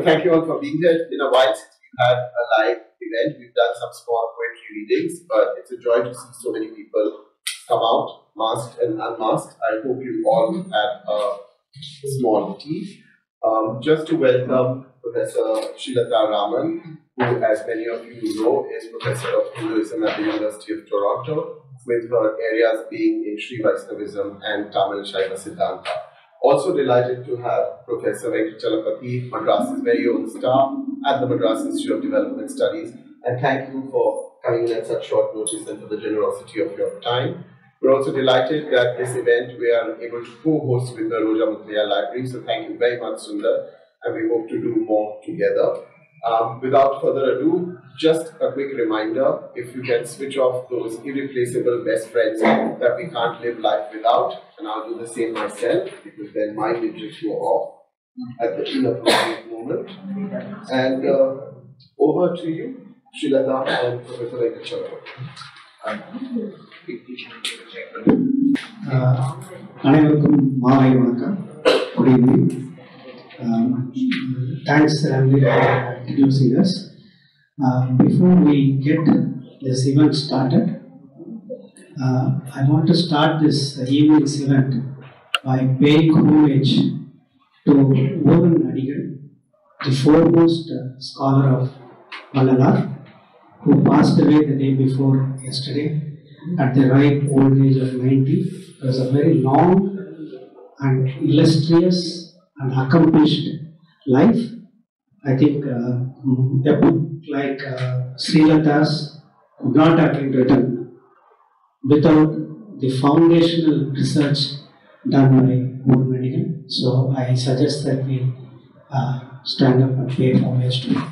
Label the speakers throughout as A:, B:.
A: Thank you all for being here. It's been a while since we've had a live event. We've done some small poetry readings, but it's a joy to see so many people come out, masked and unmasked. I hope you all had a small tea. Um, just to welcome Professor Srilata Raman, who, as many of you know, is Professor of Hinduism at the University of Toronto, with her areas being in Sri Vaishnavism and Tamil Shaiva Siddhanta. Also delighted to have Professor Venkatachalapathy, Madras's very own staff at the Madras Institute of Development Studies, and thank you for coming in at such short notice and for the generosity of your time. We're also delighted that this event we are able to co-host with the Roja Muthiah Library, so thank you very much, Sundar, and we hope to do more together. Um, without further ado, just a quick reminder if you can switch off those irreplaceable best friends that we can't live life without, and I'll do the same myself because then my will go off at the inappropriate moment. And uh, over to you, Srilata and Professor Aikachara.
B: Uh, அனைவருக்கும் மாலை வணக்கம் good um, thanks, Ramli, for uh, introducing us. Uh, before we get this event started, uh, I want to start this evening's event by paying homage to Uran Adigal, the foremost uh, scholar of Vallalar, who passed away the day before yesterday at the ripe old age of 90. It was a very long and illustrious and accomplished life. I think uh, a book like uh, Srilata's would not have been written without the foundational research done by Medical. So I suggest that we uh, stand up and pay homage to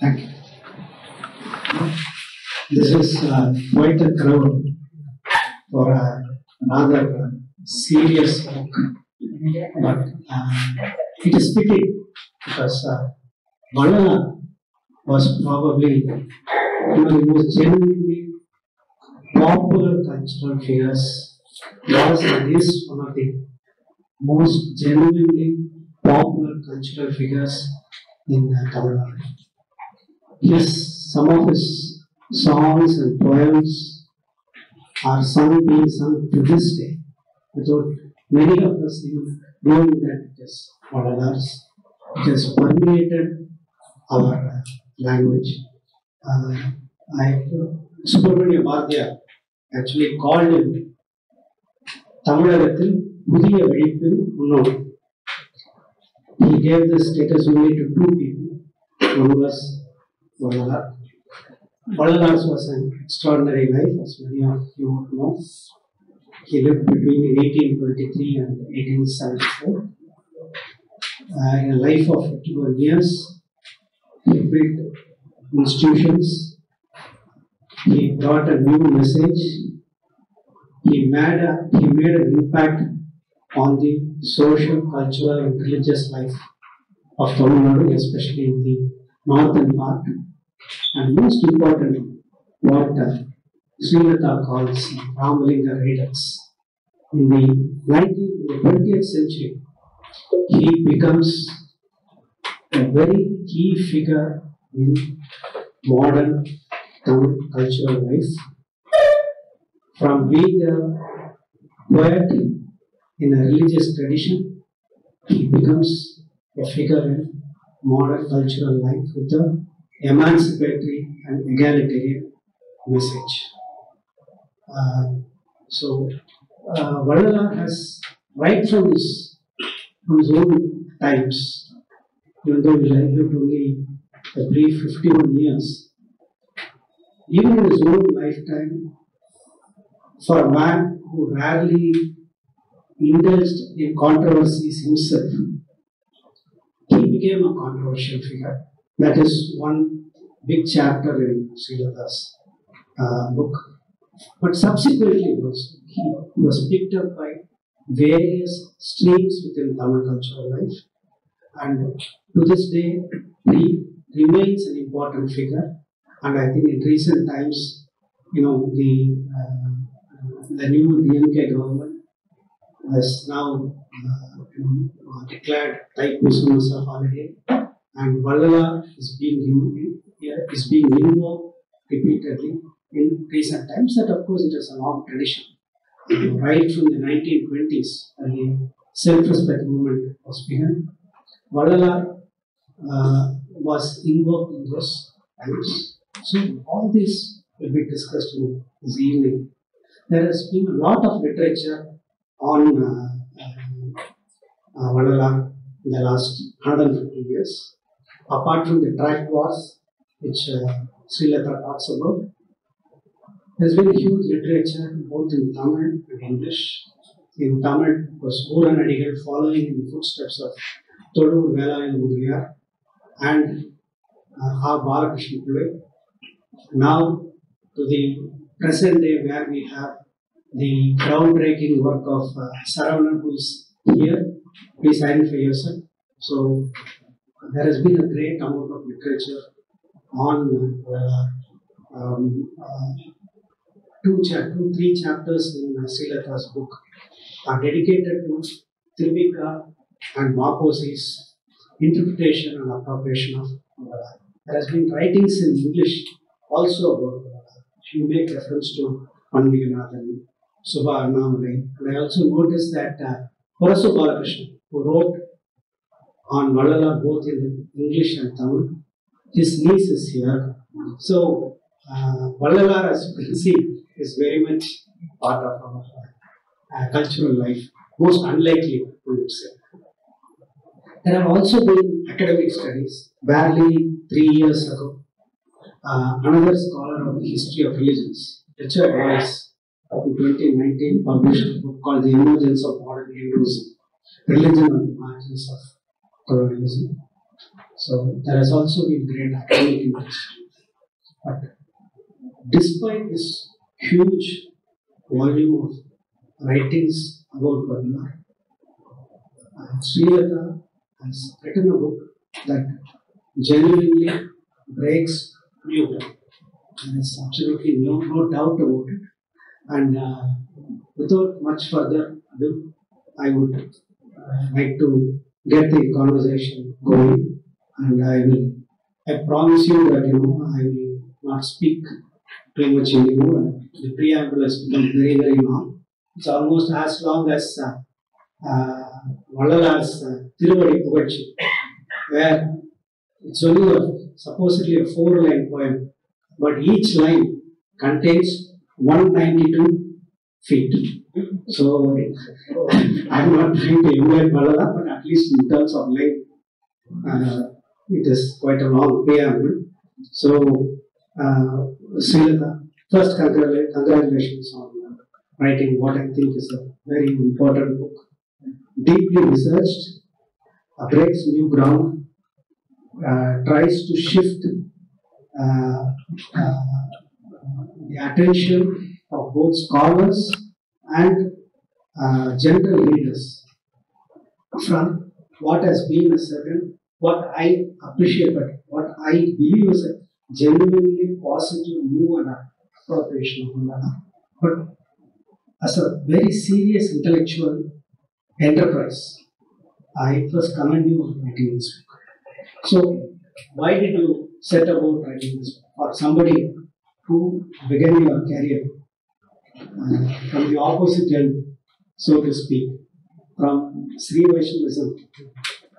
B: Thank you. This is uh, quite a crowd for a rather uh, serious book, but uh, it is pity because uh, Vallala was probably one of the most genuinely popular cultural figures, was and is one of the most genuinely popular cultural figures in uh, Tamil Nadu. Yes, some of his songs and poems are sung, being sung to this day. Without many of us even knowing that just for others just permeated our language. Uh, I, Subramania Bharati actually called him தமிழகத்தில் புதிய விழிப்பில் முன்னோடி He gave this status only to two people. One was Vallalar. Vallalar's was an extraordinary life, as many of you know. He lived between 1823 and 1874. Uh, in a life of 51 years, he built institutions, he brought a new message, he made, a, he made an impact on the social, cultural, and religious life of Tamil Nadu, especially in the northern part. And most importantly, what uh, calls Ramalinga Redux. In the 19th, the 20th century, he becomes a very key figure in modern Tamil cultural life. From being a poet in a religious tradition, he becomes a figure in modern cultural life with a emancipatory and egalitarian message. Uh, so, uh, Vallalar has, right from his, from his own times, even though he lived only a brief 51 years, even in his own lifetime, for a man who rarely indulged in controversies himself, he became a controversial figure That is one big chapter in Srilata's uh, book. But subsequently was he was picked up by various streams within Tamil cultural life, and to this day he remains an important figure. And I think in recent times, you know, the uh, the new DMK government has now uh, declared Thaipusam as a holiday, and Vallala is being in- is being invoked repeatedly in recent times. That of course it is a long tradition, right from the 1920s when the self-respect movement was begun. Vallala uh, was invoked in those times. So all this will be discussed in this evening. There has been a lot of literature on uh, uh, Vallala in the last 150 years. Apart from the tract wars, which uh, Srilata talks about, there's been huge literature both in Tamil and English. In Tamil was Adigal following in the footsteps of Tolur Velayan Mudriyar and uh. Balakrishna. Now to the present day where we have the groundbreaking work of uh, Saravanan who is here. Please identify yourself. So there has been a great amount of literature on uh, um, uh, two, cha- two, three chapters in uh, Srilata's book are dedicated to Tiruvika and Maposi's interpretation and appropriation of. There has been writings in English also about Vallala. You make reference to Panviganathan, Subha Annamalai. And I also noticed that uh, Horasu Balakrishnan, who wrote on Vallala both in English and Tamil, his niece is here. So, uh, as you can see, is very much part of our uh, cultural life. Most unlikely, would say. There have also been academic studies. Barely three years ago, uh, another scholar of the history of religions, Richard Weiss, in 2019 published a book called The Emergence of Modern Hinduism, Religion on the Margins of Colonialism. So there has also been great academic interest. But despite this huge volume of writings about Varna, uh, Srilata has written a book that genuinely breaks new ground. There's absolutely no, no doubt about it. And uh, without much further ado, I would uh, like to get the conversation going. And I will, I promise you that you know I will not speak too much anymore. The preamble has become very very long. It's almost as long as uh, uh, Vallala's uh, Tiruvadi where it's only a, supposedly a four line poem, but each line contains 192 feet. So I'm not trying to emulate Vallala, but at least in terms of length, uh, it is quite a long preamble. So, uh, first congratulations on uh, writing what I think is a very important book. Deeply researched, uh, breaks new ground, uh, tries to shift uh, uh, the attention of both scholars and uh, general readers from what has been a certain, what I appreciate, but what I believe is a genuinely positive move and appropriation of Mallana. But as a very serious intellectual enterprise, I first commend you on writing this book. So, why did you set about writing this book? For somebody who began your career from the opposite end, so to speak, from Sri Vaishnavism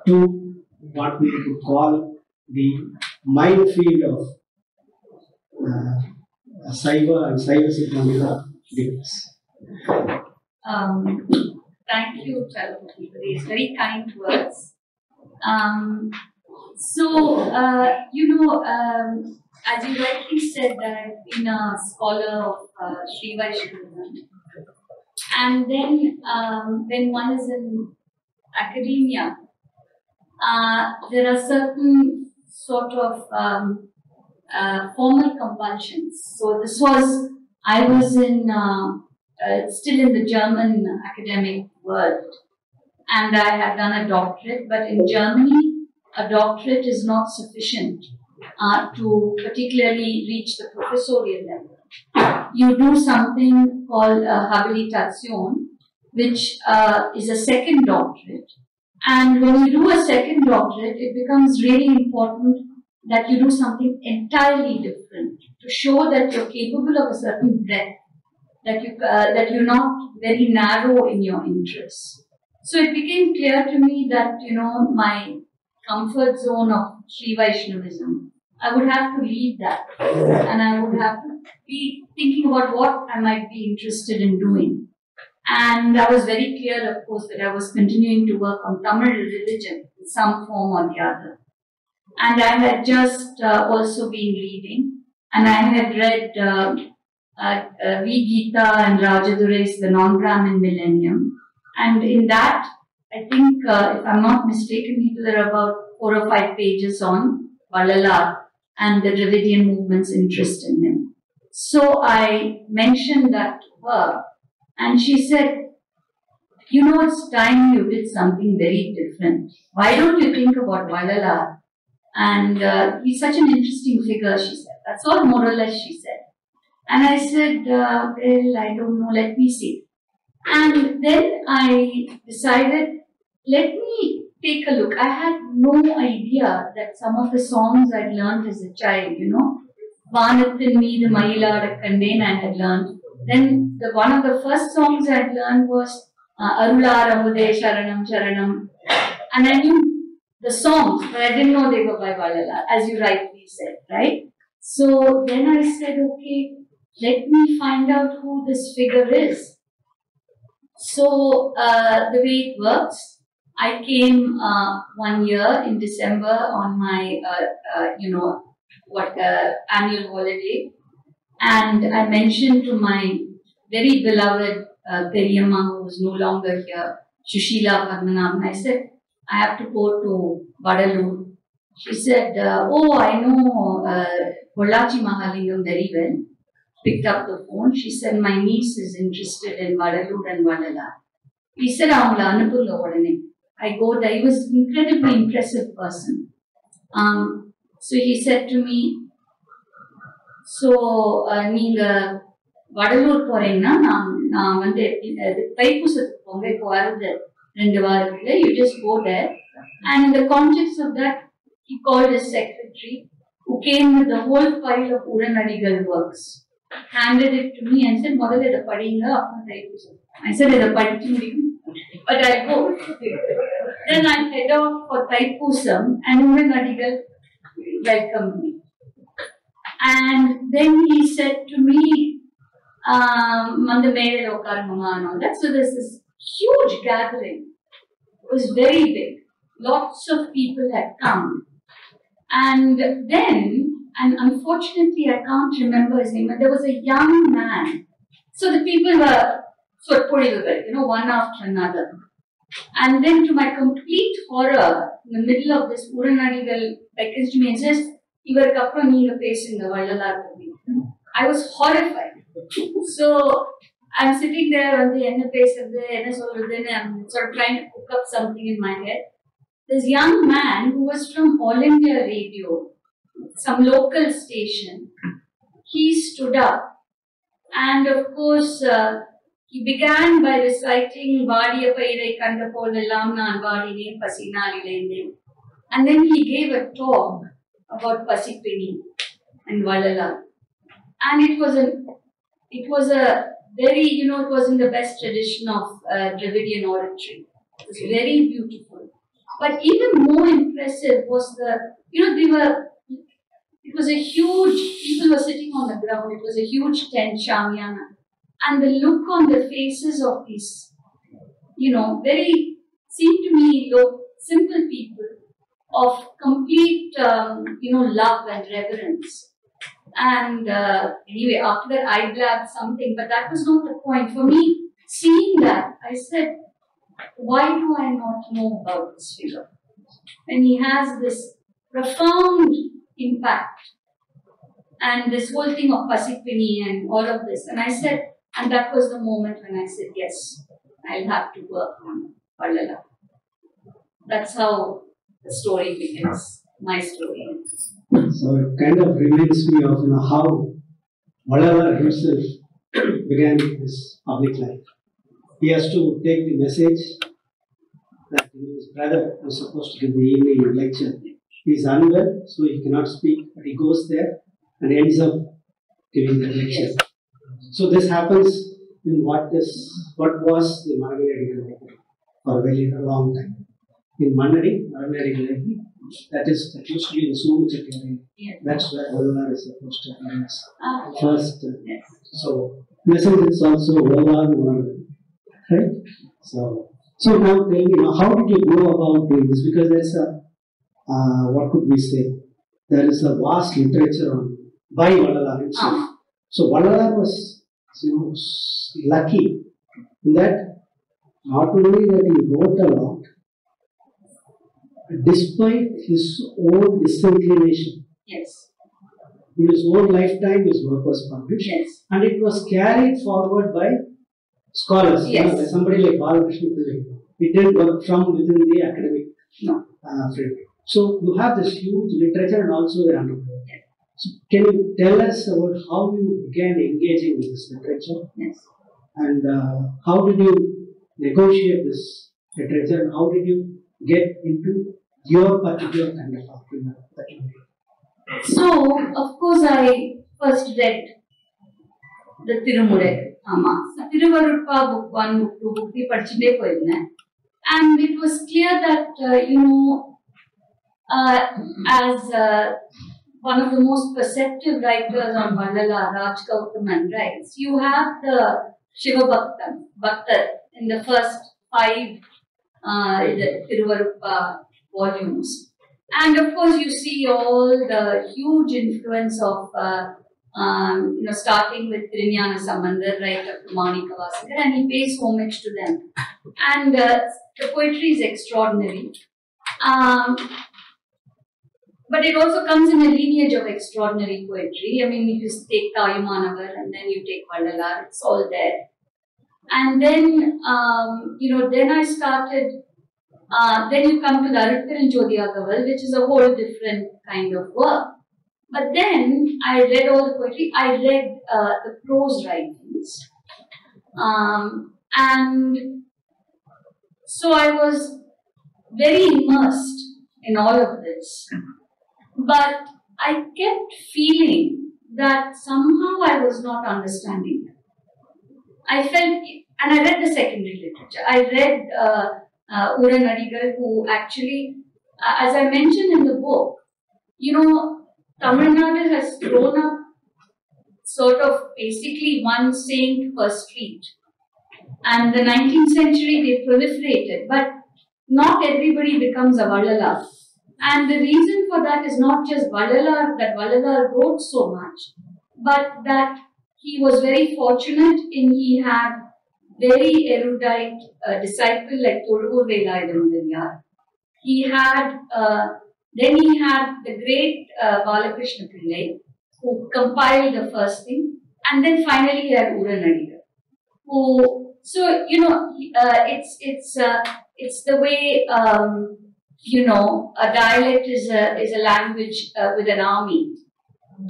B: to what we could call the minefield of uh, Saiva and Saiva Siddhanta debates.
C: Um, thank you, Chalapati, for these very kind words. Um, so, uh, you know, um, as you rightly said, that I've been a scholar of uh, Sri Vaishnavism. And then, um, when one is in academia, uh, there are certain sort of um, uh, formal compulsions. So this was, I was in, uh, uh, still in the German academic world and I had done a doctorate, but in Germany, a doctorate is not sufficient uh, to particularly reach the professorial level. You do something called a habilitation, which uh, is a second doctorate. And when you do a second doctorate, it becomes really important that you do something entirely different to show that you're capable of a certain breadth, that you uh, that you're not very narrow in your interests. So it became clear to me that you know my comfort zone of Sri Vaishnavism, I would have to leave that, and I would have to be thinking about what I might be interested in doing. And I was very clear, of course, that I was continuing to work on Tamil religion in some form or the other. And I had just uh, also been reading, and I had read uh, uh, uh, V. Gita and Rajadurai's The Non-Brahmin Millennium. And in that, I think, uh, if I'm not mistaken, there are about four or five pages on Vallala and the Dravidian movement's interest in him. So I mentioned that to her, and she said, You know, it's time you did something very different. Why don't you think about Vallala? And uh, he's such an interesting figure, she said. That's all more or less she said. And I said, uh, Well, I don't know, let me see. And then I decided, let me take a look. I had no idea that some of the songs I'd learned as a child, you know, Vaanathil Meedu Mayilaada Kandeen I had learned. Then the one of the first songs I'd learned was uh, Arularamude Sharanam Sharanam. And I knew the songs, but I didn't know they were by Vallala, as you rightly said, right? So then I said, okay, let me find out who this figure is. So uh, the way it works, I came uh, one year in December on my, uh, uh you know, what uh, annual holiday, and I mentioned to my very beloved uh, Periyamma, who was no longer here, Shushila Padmanabhan, I said, I have to go to Vadalur. She said, uh, Oh, I know uh, Pollachi Mahalingam very well. Picked up the phone. She said, My niece is interested in Vadalur and Vadala. He said, அவங்கள அனுப்புங்க உடனே I go there. He was an incredibly impressive person. Um, so he said to me, so நீங்க வடலூர் போறீங்கன்னா நான் நான் வந்து இது தைப்பூசத்துக்கு போங்க இப்போ வருது ரெண்டு வாரத்துல you just go there and இந்த context of that he called his secretary who came with the whole file of உடனடிகள் works handed it to me and said முதல்ல இதை படிங்க அப்புறம் தைப்பூசம் I said இதை படிக்க முடியும் but I go Then I head off for Taipusam and Uran Adigal welcomed me. And then he said to me, um, and all that. So there's this huge gathering. It was very big. Lots of people had come. And then, and unfortunately I can't remember his name, but there was a young man. So the people were sort of you know, one after another. And then, to my complete horror, in the middle of this, Uranadigal packaged me and says, Ivarkappa Nina Pesinda Vallalar I was horrified. So, I'm sitting there on the end of face of the NSO, I'm sort of trying to cook up something in my head. This young man who was from All India Radio, some local station, he stood up and of course uh, he began by reciting Pairai Kanda Polallam Naan Vadine Pasinalilende and then he gave a talk about Pasipini and Vallala. And it was a, it was a very, you know, it was in the best tradition of uh, Dravidian oratory. It was very beautiful. But even more impressive was the, you know, they were, it was a huge, people were sitting on the ground, it was a huge tent, Shamiana. And the look on the faces of these, you know, very, seemed to me, look, simple people of complete, um, you know, love and reverence. And uh, anyway, after that, I grabbed something, but that was not the point. For me, seeing that, I said, why do I not know about this figure? And he has this profound impact. And this whole thing of Pasipini and all of this. And I said, and that was the moment when I said, yes, I'll have to work on Vallala. That's how the story begins, my story.
B: So it kind of reminds me of you know how Vallala himself began his public life. He has to take the message that his brother was supposed to give the evening lecture. He is unwell, so he cannot speak, but he goes there and ends up giving the lecture. So this happens in what is what was the Margaret library for a very long time. In Mannadi, Margaret library, that is that used to be in Somuchetti area.
C: Yes.
B: That's where Vallala is supposed to as
C: Ah,
B: first.
C: yes.
B: So, in a sense, it's also Vallala Margaret, right? So, so now tell me, how did you go about doing this? Because there's a, uh, what could we say? There is a vast literature on by Vallala himself.
C: Ah.
B: So Vallala was, you know, lucky in that not only that he wrote a lot, despite his own disinclination,
C: Yes.
B: in his own lifetime, his work was published,
C: Yes.
B: and it was carried forward by scholars.
C: Yes.
B: by somebody like Balakrishna Pillai. It didn't work from within the academic
C: No.
B: uh, frame. So you have this huge literature and also the underground.
C: Yes.
B: So can you tell us about how you began engaging with this literature
C: Yes.
B: and uh, how did you negotiate this literature and how did you get into your particular kind of document that you made?
C: So, of course, I first read the Tirumurai. ஆமா Thiruvarutpa book one book two book three படிச்சுட்டே போயிருந்தேன் and it was clear that uh, you know uh, as uh, one of the most perceptive writers on Vallala, Raj Gautaman writes, you have the Shiva Bhaktan, Bhaktar in the first five uh, volumes. And of course, you see all the huge influence of, uh, um, you know, starting with Tirugnana Sambandar, right up to Manika and he pays homage to them. And uh, the poetry is extraordinary. Um, but it also comes in a lineage of extraordinary poetry. I mean, if you take Tayumanavar and then you take Vallalar, it's all there. And then, um, you know, then I started uh, then you come to the Aruthiran Jodhiyagaval, which is a whole different kind of work. But then I read all the poetry, I read uh, the prose writings. Um, and so I was very immersed in all of this. But I kept feeling that somehow I was not understanding it. I felt, and I read the secondary literature. I read uh, uh, Uran Adigal, who actually, uh, as I mentioned in the book, you know, Tamil Nadu has grown up sort of basically one saint per street. And the 19th century they proliferated, but not everybody becomes a Vallala. And the reason for that is not just Vallala, that Vallala wrote so much, but that he was very fortunate in he had very erudite uh, disciple like Tolugur Velayadamudariyar. He had, uh, then he had the great uh, Balakrishna Pillai who compiled the first thing, and then finally he had Uran Adigal, who, so, you know, uh, it's, it's, uh, it's the way, um, you know, a dialect is a, is a language uh, with an army.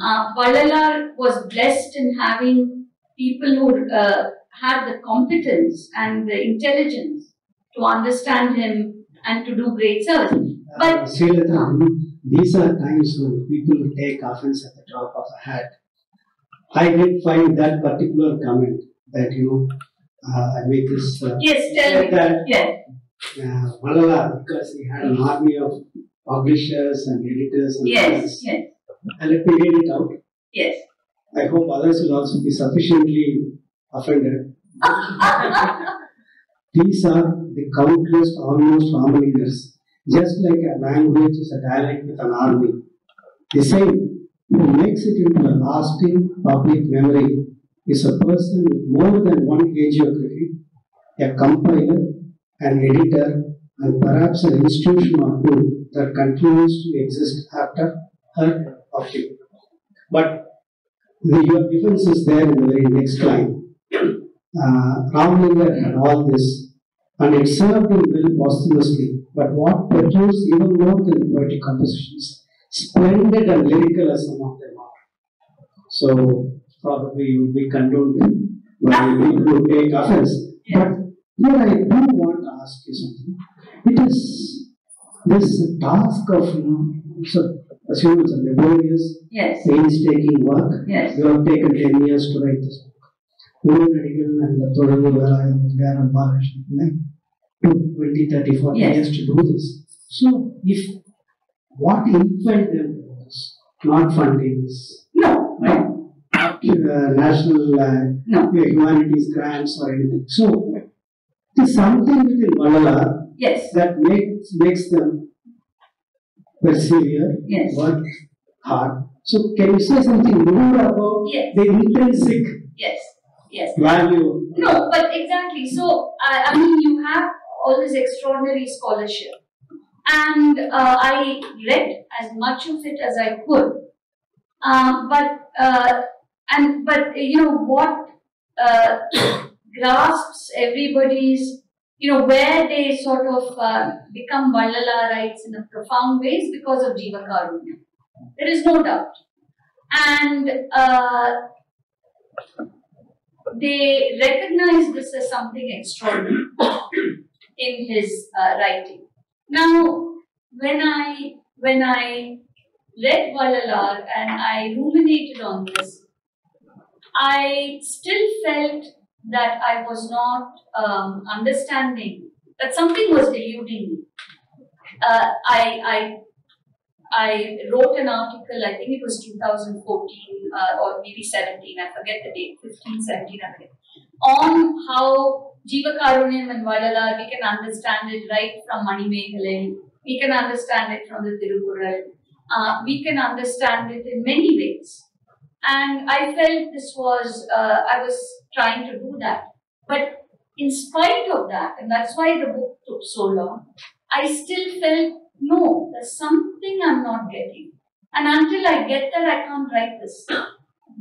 C: Uh, Vallalar was blessed in having people who uh, had the competence and the intelligence to understand him and to do great service. But-
B: Uh, these are times when people take offense at the drop of a hat. I did find that particular comment that you uh, I make this uh,
C: Yes, tell me.
B: that
C: Yeah,
B: uh, Malala because he had an army of publishers and editors and
C: yes,
B: others.
C: yes,
B: And let me read it out.
C: yes.
B: I hope others will also be sufficiently offended. These are the countless almost harmonious, just like a language is a dialect with an army. The same who makes it into a lasting public memory is a person with more than one hagiography, a compiler, an editor, and perhaps an institution or two that continues to exist after her of you. But your difference is there in the very next line. Uh, Ramalingar had all this, and it served him well posthumously. But what produced even more than poetic compositions, splendid and lyrical as some of them are. So probably you would be condoned by people take offense. But here I do want to ask you something. It is this task of, you know, so assume it's a laborious,
C: yes.
B: painstaking work.
C: Yes.
B: You have taken 10 years to write this book. Ooradigal right? 20, 30, 40
C: yes.
B: years to do this. So, if what influenced them was not fundings,
C: no, right?
B: After, uh, national uh,
C: no.
B: humanities grants or anything. So, something within Vallala
C: Yes.
B: that makes makes them persevere,
C: Yes.
B: work hard. So, can you say something more about
C: Yes.
B: the intrinsic
C: Yes. Yes.
B: value?
C: No, but exactly. So, I, I mean, you have all this extraordinary scholarship. And uh, I read as much of it as I could. Um, but, uh, and, but, you know, what uh, grasps everybody's, you know, where they sort of uh, become Vallalarites in a profound way is because of Jiva Karunya. There is no doubt. And uh, they recognize this as something extraordinary in his uh, writing. Now, when I when I read Vallalar and I ruminated on this, I still felt that I was not um, understanding that something was eluding me. Uh, I, I I wrote an article, I think it was 2014 uh, or maybe 17, I forget the date, 15, 17, I forget, on how Jiva Karunyam and Vallalar, we can understand it right from Mani Meghalai, we can understand it from the Tirukural, uh, we can understand it in many ways. And I felt this was, uh, I was trying to do that. But in spite of that, and that's why the book took so long, I still felt no, there's something I'm not getting. And until I get there, I can't write this,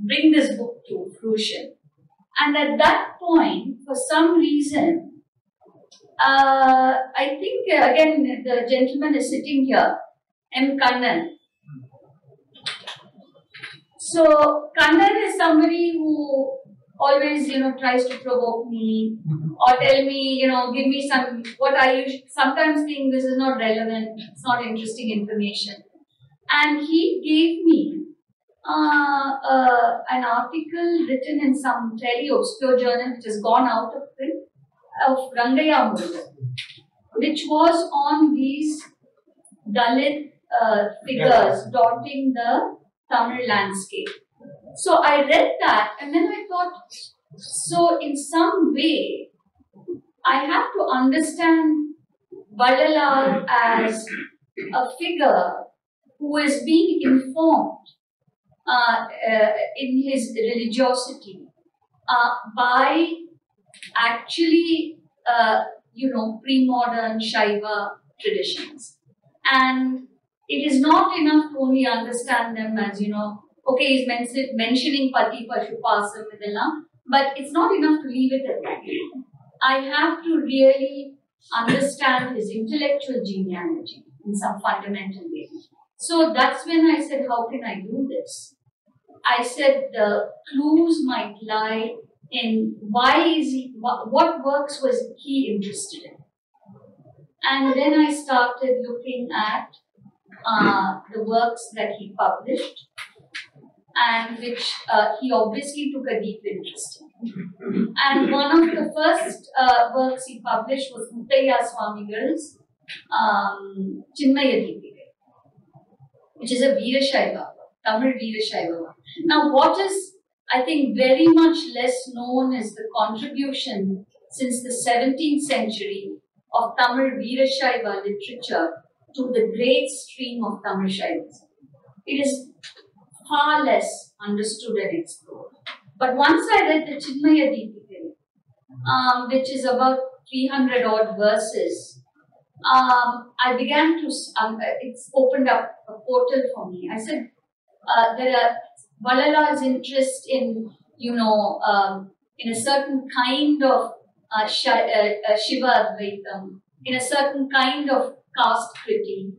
C: bring this book to fruition. And at that point, for some reason, uh, I think uh, again the gentleman is sitting here, M. Kannan. So Kannan is somebody who always, you know, tries to provoke me or tell me, you know, give me some what I sometimes think this is not relevant, it's not interesting information. And he gave me uh, uh, an article written in some fairly obscure journal which has gone out of print of Rangaya which was on these Dalit uh, figures dotting the Tamil landscape. So I read that and then I thought, so in some way, I have to understand Vallalar as a figure who is being informed uh, uh, in his religiosity uh, by actually, uh, you know, pre-modern Shaiva traditions. And it is not enough to only understand them as, you know, okay, he's men- mentioning Pati Pashupasam idella, but it's not enough to leave it at that. I have to really understand his intellectual genealogy in some fundamental way. So that's when I said, how can I do this? I said the clues might lie in why is he, what works was he interested in. And then I started looking at uh, the works that he published and which uh, he obviously took a deep interest in. And one of the first uh, works he published was Muttaya Swamigal's um, Chinmaya Deepika, which is a Veerashaiva, Tamil Veerashaiva. Now, what is, I think, very much less known is the contribution since the 17th century of Tamil Veerashaiva literature to the great stream of Tamil Shaivas. It is far less understood and explored. But once I read the Chinmaya Deepika, um, which is about 300 odd verses, um, I began to, um, it's opened up a portal for me. I said, uh, there are Vallala's interest in, you know, um, in a certain kind of uh, uh, uh, Shiva Advaitam, in a certain kind of caste critique.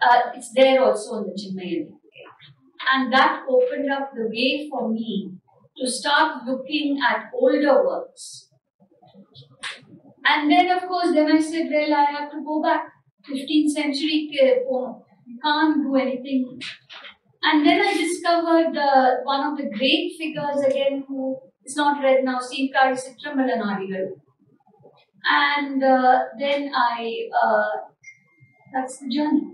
C: Uh, it's there also in the Chinmaya And that opened up the way for me to start looking at older works. And then, of course, then I said, well, I have to go back 15th century, you can't do anything. And then I discovered uh, one of the great figures again who is not read now, Seenkari Citramalanadigal. And uh, then I, uh, that's the journey.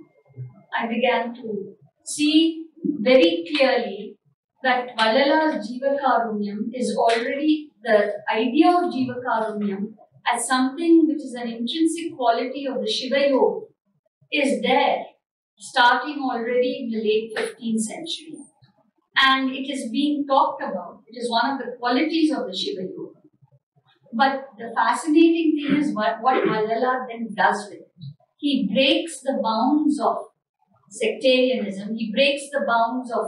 C: I began to see very clearly that Vallala's Jivakarunyam is already the idea of Jiva Jivakarunyam as something which is an intrinsic quality of the Shiva Yoga is there starting already in the late 15th century. And it is being talked about. It is one of the qualities of the Shiva Yoga. But the fascinating thing is what, what Vallala then does with it. He breaks the bounds of sectarianism, he breaks the bounds of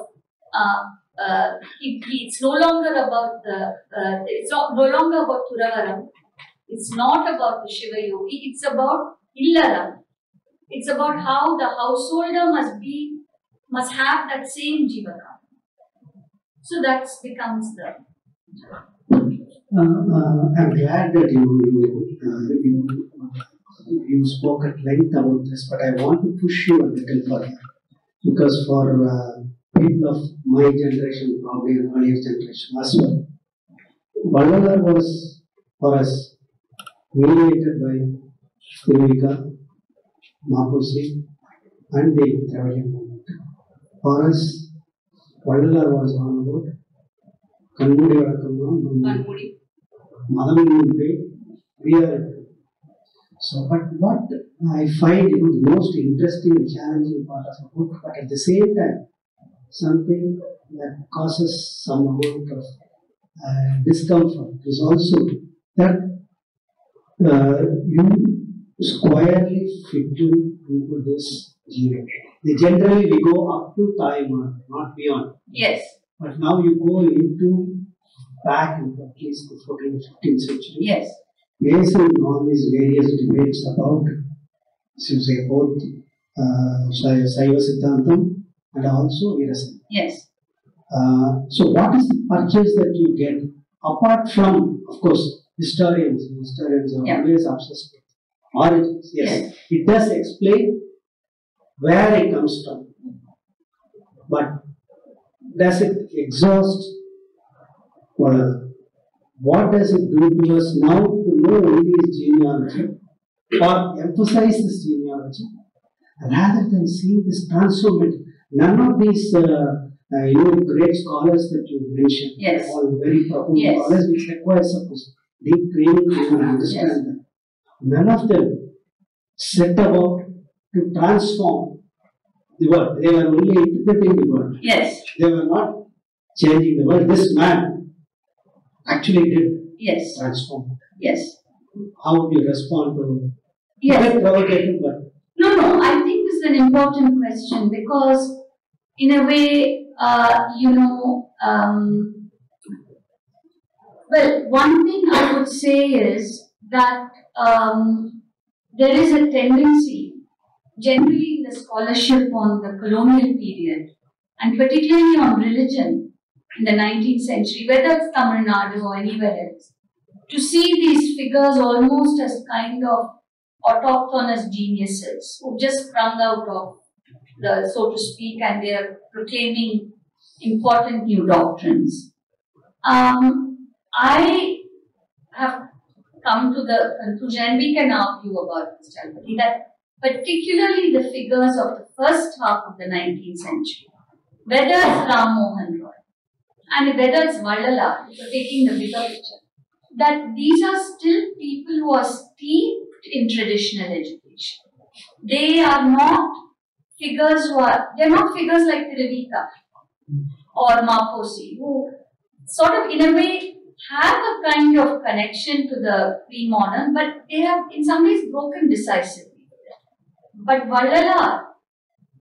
C: uh, uh, he, he, it's no longer about the uh, it's not, no longer about Turavaram. It's not about the Shiva Yogi. It's about Illaram. It's about how the householder must be must have that same Jivaka. So that becomes the.
B: Uh, uh, I'm glad that you you, uh, you you spoke at length about this, but I want to push you a little further. Because for uh, people of my generation, probably an earlier generation as well, Vandana was for us mediated by Tiruvika, Maposi, and the Dravidian movement. For us, Vallalar was all about Kanmudi வழக்கம் மதம் என்பது we are so but what I find know, the most interesting and challenging part of a book, but at the same time something that causes some amount of uh, discomfort is also that uh, you squarely fit into this gene. Generally we go up to time, not beyond.
C: Yes.
B: But now you go into back into at least the 14th, 15th century.
C: Yes.
B: Based on all these various debates about, so say, both uh, Saiva Siddhantam and also Virasana.
C: Yes.
B: Uh, so, what is the purchase that you get apart from, of course, historians? Historians are yeah. always obsessed with origins. Yes. yes, it does explain where it comes from, but does it exhaust well, what does it do to us now to know only its genealogy or emphasize this genealogy rather than seeing this transformation? None of these, uh, uh, you know, great scholars that you mentioned,
C: yes.
B: all very profound
C: yes.
B: scholars, which require suppose deep training to even understand yes. them. None of them set about to transform the world. They were only interpreting the world.
C: Yes.
B: They were not changing the world. This man actually did
C: yes.
B: transform.
C: Yes.
B: How would you respond to
C: yes.
B: provocative, but
C: no, no. I think this is an important question because in a way, uh, you know, um, well, one thing I would say is that um, there is a tendency, generally in the scholarship on the colonial period, and particularly on religion in the 19th century, whether it's Tamil Nadu or anywhere else, to see these figures almost as kind of autochthonous geniuses who just sprung out of the, so to speak, and they are proclaiming important new doctrines. Um, I have come to the conclusion, we can argue about this, Chalpati, that particularly the figures of the first half of the 19th century, whether it's Ram Mohan and whether it's Vallala, taking the bigger picture, that these are still people who are steeped in traditional education. They are not figures who are, they're not figures like Tiruvika or Maposi, who sort of in a way have a kind of connection to the pre-modern, but they have in some ways broken decisively. but Vallala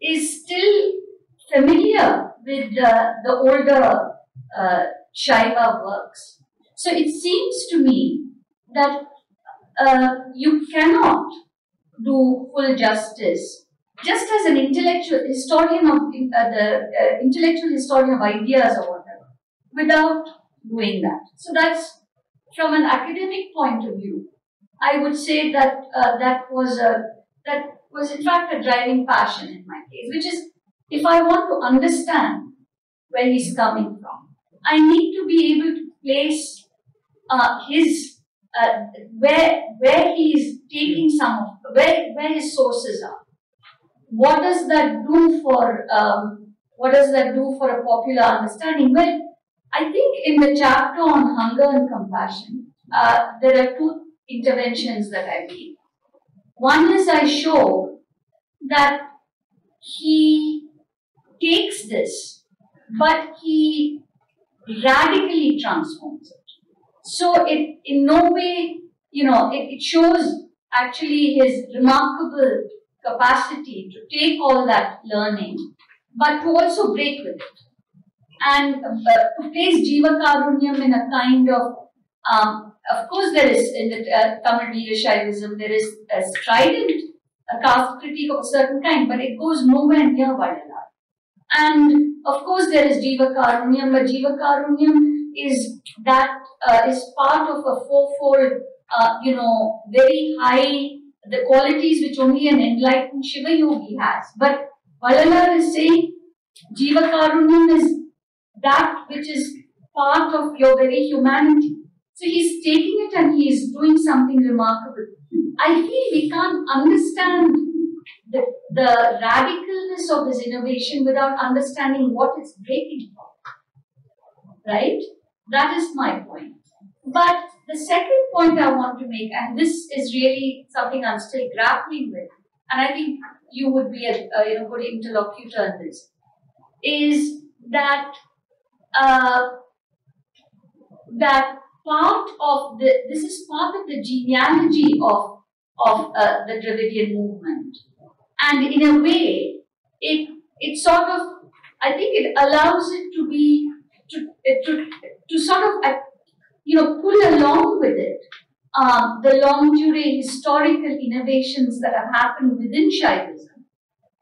C: is still familiar with the older uh, Shaiva works. So it seems to me that uh, you cannot do full justice just as an intellectual historian of uh, the uh, intellectual historian of ideas or whatever without doing that. So that's from an academic point of view. I would say that uh, that was a that was in fact a driving passion in my case, which is if I want to understand where he's coming from, I need to be able to place uh, his uh, where where he is taking some of where where his sources are. What does that do for um, what does that do for a popular understanding? Well, I think in the chapter on hunger and compassion, uh, there are two interventions that I made. One is I show that he takes this, but he radically transforms it. So it in no way, you know, it, it shows actually his remarkable capacity to take all that learning, but to also break with it. And uh, to place Jiva Karunyam in a kind of, um, of course, there is in the uh, Tamil Shaivism, there is a strident a caste critique of a certain kind, but it goes nowhere near Vallalar. And of course, there is Jiva Karunyam, but Jiva Karunyam is that uh, is part of a fourfold, uh, you know, very high the qualities which only an enlightened Shiva Yogi has. But Vallalar is saying Jiva Karunyam is that which is part of your very humanity. So he's taking it and he's doing something remarkable. I feel we can't understand the, the radicalness of this innovation without understanding what it's breaking from. Right? That is my point. But the second point I want to make, and this is really something I'm still grappling with, and I think you would be a, a you know, good interlocutor in this, is that uh, that part of the this is part of the genealogy of of uh, the Dravidian movement, and in a way, it it sort of I think it allows it to be to to, to sort of uh, you know pull along with it um, the long durée historical innovations that have happened within Shaivism,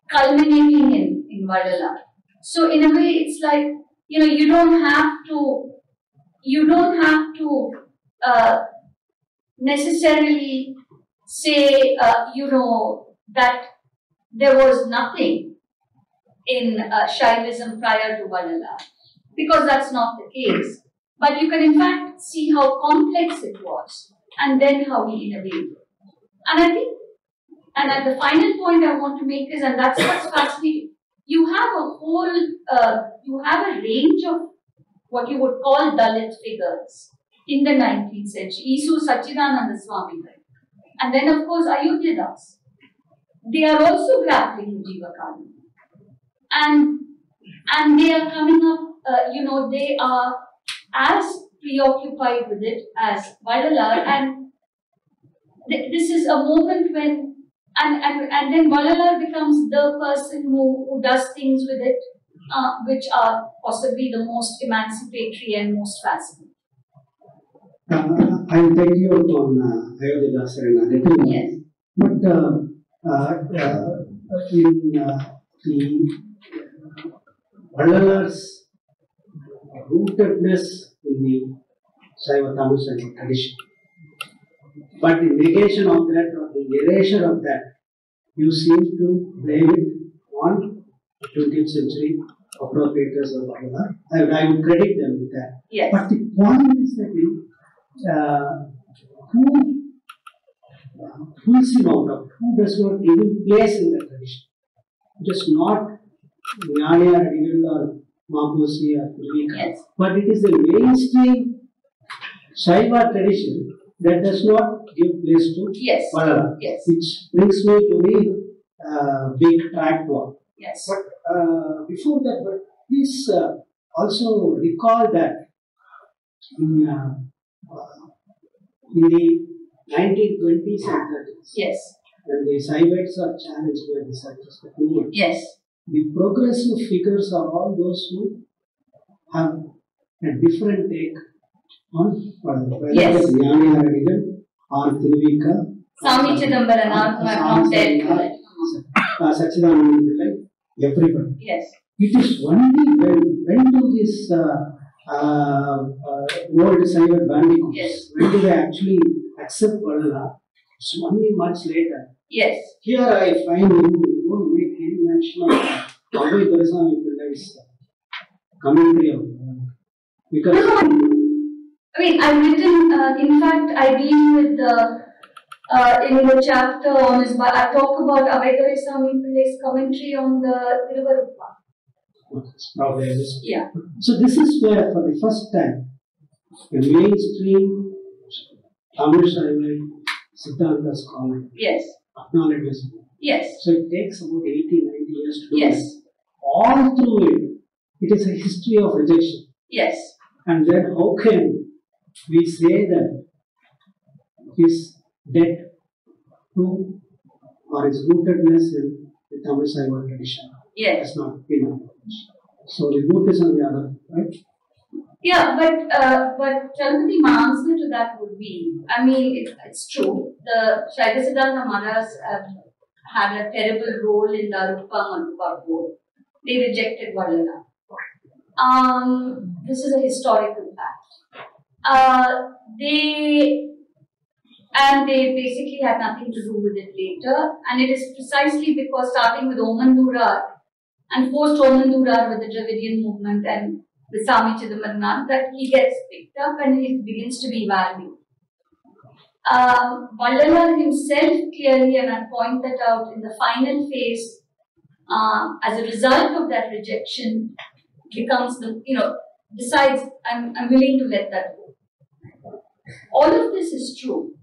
C: culminating in in Vallalar. So in a way, it's like you know you don't have to you don't have to uh, necessarily say, uh, you know, that there was nothing in uh, Shaivism prior to Vallalar, because that's not the case. But you can in fact see how complex it was, and then how he innovated. And I think, and at the final point I want to make is, and that's what's fascinating, you have a whole, uh, you have a range of what you would call Dalit figures in the 19th century. Isu Sachidananda Swami, and then of course Iyothee Thass. They are also grappling with Jiva And, and they are coming up, uh, you know, they are as preoccupied with it as Vallalar and th- this is a moment when and, and, and then Vallalar becomes the person who, who does things with it uh, which are possibly the most emancipatory and most fascinating.
B: Uh, I'll take you on uh, Ayodhya Dasar in a little.
C: Yes.
B: But uh, in uh, the Vallalar's rootedness in the Saiva Tamil tradition, but the negation of that or the erasure of that, you seem to blame it on 20th century appropriators of Vallalar. I, I would credit them with that.
C: Yes.
B: But the point is that you uh, who pulls out of, who does not even place in the tradition. It is not Nyaya, or Maposi or Tiruvika,
C: Yes.
B: but it is the mainstream Shaiva tradition that does not give place to
C: Yes.
B: Vallala,
C: Yes.
B: which brings me to the uh, big track one.
C: Yes.
B: But uh, before that, but please uh, also recall that in, uh, in the 1920s and 30s,
C: Yes.
B: when the Saivites are challenged by the scientific movement,
C: Yes.
B: the progressive figures are all those who have a different take on whether
C: Yes.
B: it is Jnanayanigal or Tiruvika.
C: Swami Chidambaran, have not dealt with it.
B: Uh, Sachidananda Pillai, everybody.
C: Yes.
B: It is only when when do this uh, uh, uh, world cyber bandicoots,
C: Yes.
B: when do they actually accept Vallala? It's only much later.
C: Yes.
B: Here I find you, you don't make any mention of Abhay Durasamy Pillai's commentary of uh, because
C: I mean, I've written, uh, in fact, I deal with the, uh, in the chapter on his, I talk about Avaidare Swami commentary on the
B: Tiruvarutpa. probably
C: Yeah.
B: So this is where for the first time the mainstream Tamil Shaivite Siddhanta scholar
C: Yes.
B: acknowledges it.
C: Yes.
B: So it takes about 80, 90 years to do
C: Yes.
B: this. All through it, it is a history of rejection.
C: Yes.
B: And then how can we say that his debt to or his rootedness in the Tamil Saiva tradition
C: Yes.
B: has not been acknowledged. So the root is on the other, right?
C: Yeah, but uh, but Chalapati, my answer to that would be, I mean, it, it's true. The Shaila Siddhanta Maharaj have had a terrible role in the Arutpa Marutpa war. They rejected Vallala. Um, this is a historical fact. Uh, they and they basically had nothing to do with it later. And it is precisely because starting with Omandurar and post Omandurar with the Dravidian movement and with Swami Chidambaran that he gets picked up and he begins to be valued. Uh, Vallala himself clearly, and I point that out in the final phase, uh, as a result of that rejection, becomes the, you know, decides, I'm, I'm willing to let that go. All of this is true.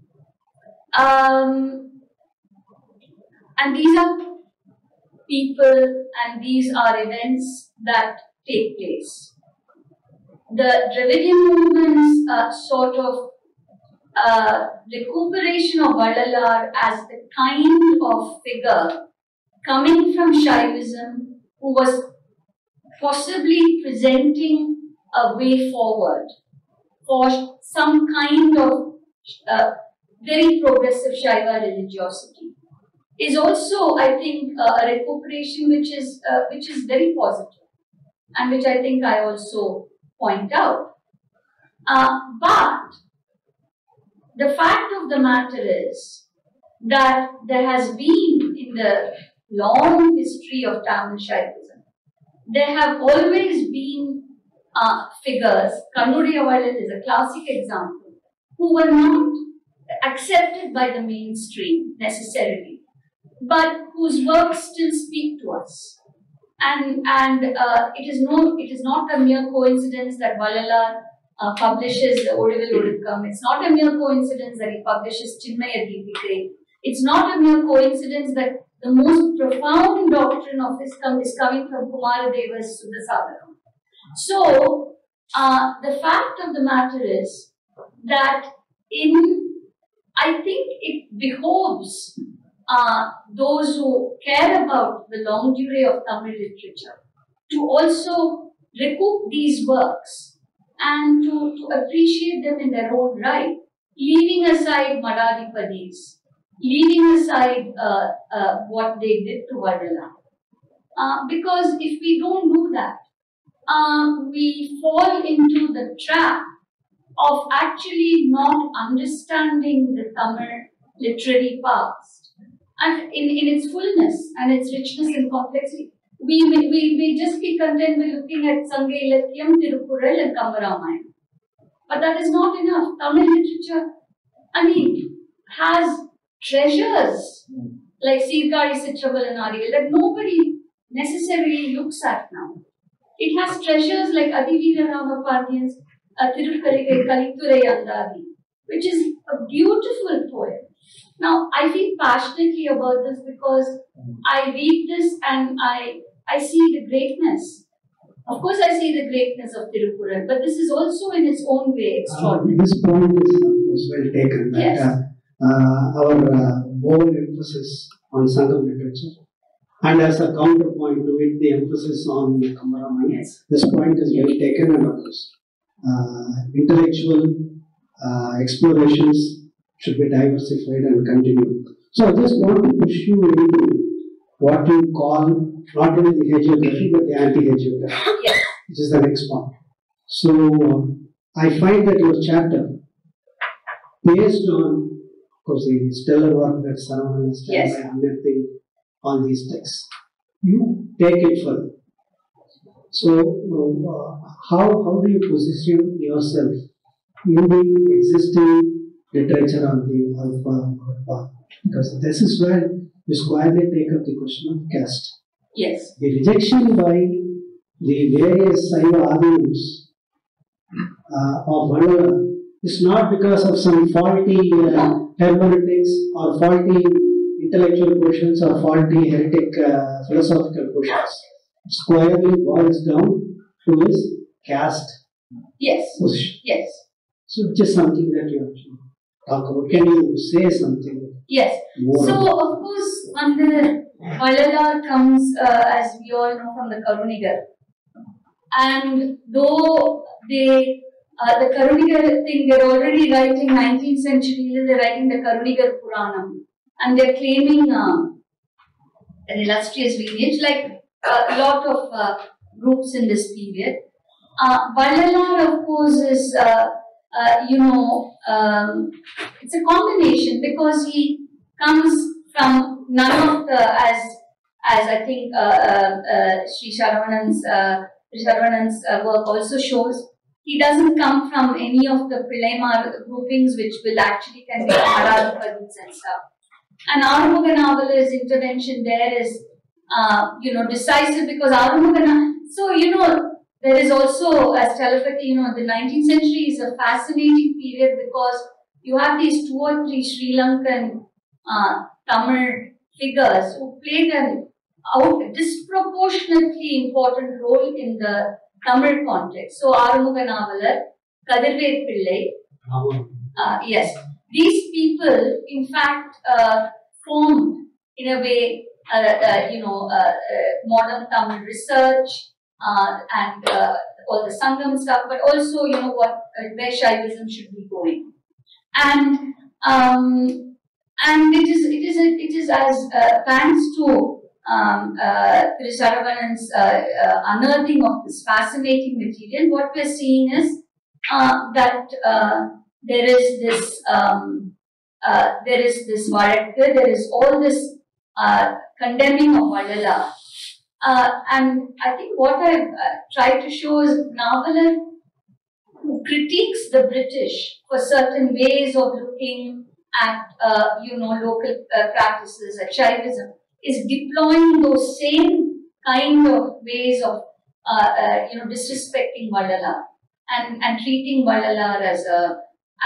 C: Um, and these are people and these are events that take place. The Dravidian movement's uh, sort of uh, recuperation of Vallalar as the kind of figure coming from Shaivism who was possibly presenting a way forward for some kind of uh, very progressive Shaiva religiosity is also, I think, uh, a recuperation which is uh, which is very positive, and which I think I also point out. Uh, but the fact of the matter is that there has been in the long history of Tamil Shaivism, there have always been uh, figures. Kannudi Avalil is a classic example, who were not accepted by the mainstream necessarily, but whose works still speak to us. And and uh, it is no, it is not a mere coincidence that Vallalar uh, publishes Odivil Odikam. It's not a mere coincidence that he publishes Chinmaya Deepike. It's not a mere coincidence that the most profound doctrine of come is coming from Kumaradeva's Sudasagaram. So, uh, the fact of the matter is that in, I think it behoves uh, those who care about the long durée of Tamil literature to also recoup these works and to, to appreciate them in their own right, leaving aside Madhadipadis, leaving aside uh, uh, what they did to Vallala. Uh, because if we don't do that, uh, we fall into the trap of actually not understanding the Tamil literary past and in, in its fullness and its richness and complexity. We, we, we, just be content with looking at Sangha Tirukural and Kambaramayana. But that is not enough. Tamil literature, I mean, has treasures like Sirkari Sitrabalanari that nobody necessarily looks at now. It has treasures like Adivira Ramapadian's uh, Tirukaligai Kaliturai Andadi, which is a beautiful poem. Now, I feel passionately about this because I read this and I, I see the greatness. Of course, I see the greatness of Tirukural, but this is also in its own way
B: Uh,
C: extraordinary.
B: this point is, uh, was well taken. That,
C: Yes.
B: uh, uh, our uh, emphasis on Sangam literature. And as a counterpoint to it, the emphasis on Kambaraman.
C: Yes.
B: This point is well taken, and of course, uh, intellectual uh, explorations should be diversified and continue. So I just want to push you into what you call not only the hagiography but the anti-hagiography,
C: Yes.
B: which is the next point. So uh, I find that your chapter, based on, of course, the stellar work that Saravanan has done
C: Yes.
B: by unearthing all these texts, you take it further. So, uh, how, how do you position yourself in the existing literature of the alpha uh, uh, Because this is where you squarely take up the question of caste.
C: Yes.
B: The rejection by the various Saiva Adinams uh, of Mandala is not because of some faulty uh, hermeneutics or faulty intellectual quotients or faulty heretic uh, philosophical. It squarely boils down to his caste
C: Yes.
B: position.
C: Yes.
B: So, just something that you have to talk about. Can you say something
C: Yes.
B: more?
C: So
B: about-
C: of course, under Vallalar comes, uh, as we all know, from the Karunigar, and though they, uh, the Karunigar thing, they're already writing 19th century, they're writing the Karunigar Puranam, and they're claiming uh, an illustrious lineage, like a lot of uh, groups in this period. Uh, Vallalar, of course, is uh, uh, you know, um, it's a combination because he comes from none of the, as as I think uh, uh, uh, Sri Sharavanan's, uh, work also shows, he doesn't come from any of the Pillaimar groupings which will actually can be Maharaj and stuff. And Arumuga Navala's intervention there is, you know, decisive because Arumuga, Na- so you know, there is also, as Chalapati, you know, the 19th century is a fascinating period because you have these two or three Sri Lankan uh, Tamil figures who played an out disproportionately important role in the Tamil context. So, Arumuga Navalar, Kadirved Pillai, uh, yes, these people, in fact, uh, formed in a way, uh, uh, you know, uh, uh, modern Tamil research uh, and uh, all the Sangam stuff, but also, you know, what uh, where Shaivism should be going. And um, and it is it is it is as uh, thanks to um, uh, Saravanan's uh, unearthing of this fascinating material, what we're seeing is that there is this um, there is this Varakka, there is all this condemning of Vallala. Uh, and I think what I've uh, tried to show is Navalar who critiques the British for certain ways of looking at, uh, you know, local uh, practices, at Shaivism, is deploying those same kind of ways of, uh, uh, you know, disrespecting Vallala and, and treating Vallalar as a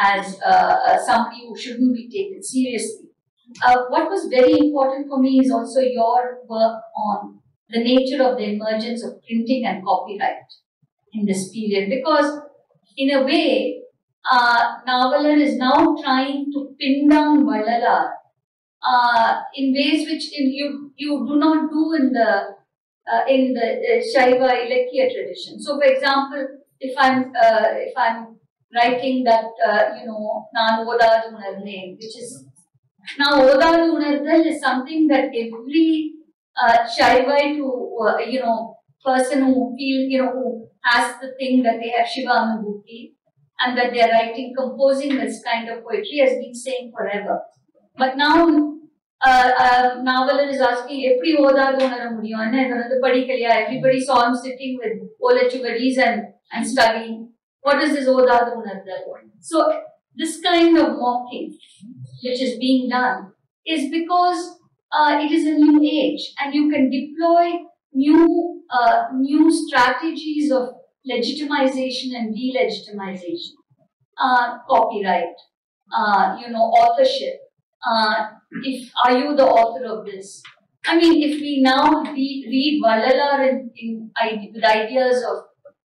C: as uh, somebody who shouldn't be taken seriously. What was very important for me is also your work on the nature of the emergence of printing and copyright in this period, because in a way, uh, Navalar is now trying to pin down Vallalar uh, in ways which in you you do not do in the uh, in the uh, Shaiva Ilakya tradition. So, for example, if I'm uh, if I'm writing that uh, you know Nan Odadu which is now Odadu is something that every uh, Shaivite who uh, you know person who feel you know who has the thing that they have Shiva Anubhuti and that they are writing composing this kind of poetry has been saying forever. But now uh, uh, Navalar is asking எப்படி ஓதாது உணர முடியும் என்ன இதை வந்து படிக்கலையா everybody saw him sitting with ஓலைச்சுவடிஸ் and and studying what is this ஓதாது உணர்தல் so this kind of mocking which is being done is because uh, it is a new age and you can deploy new uh, new strategies of legitimization and delegitimization. Uh, copyright uh, you know authorship. Uh, if are you the author of this? I mean, if we now re- read Vallalar in, in, with ideas of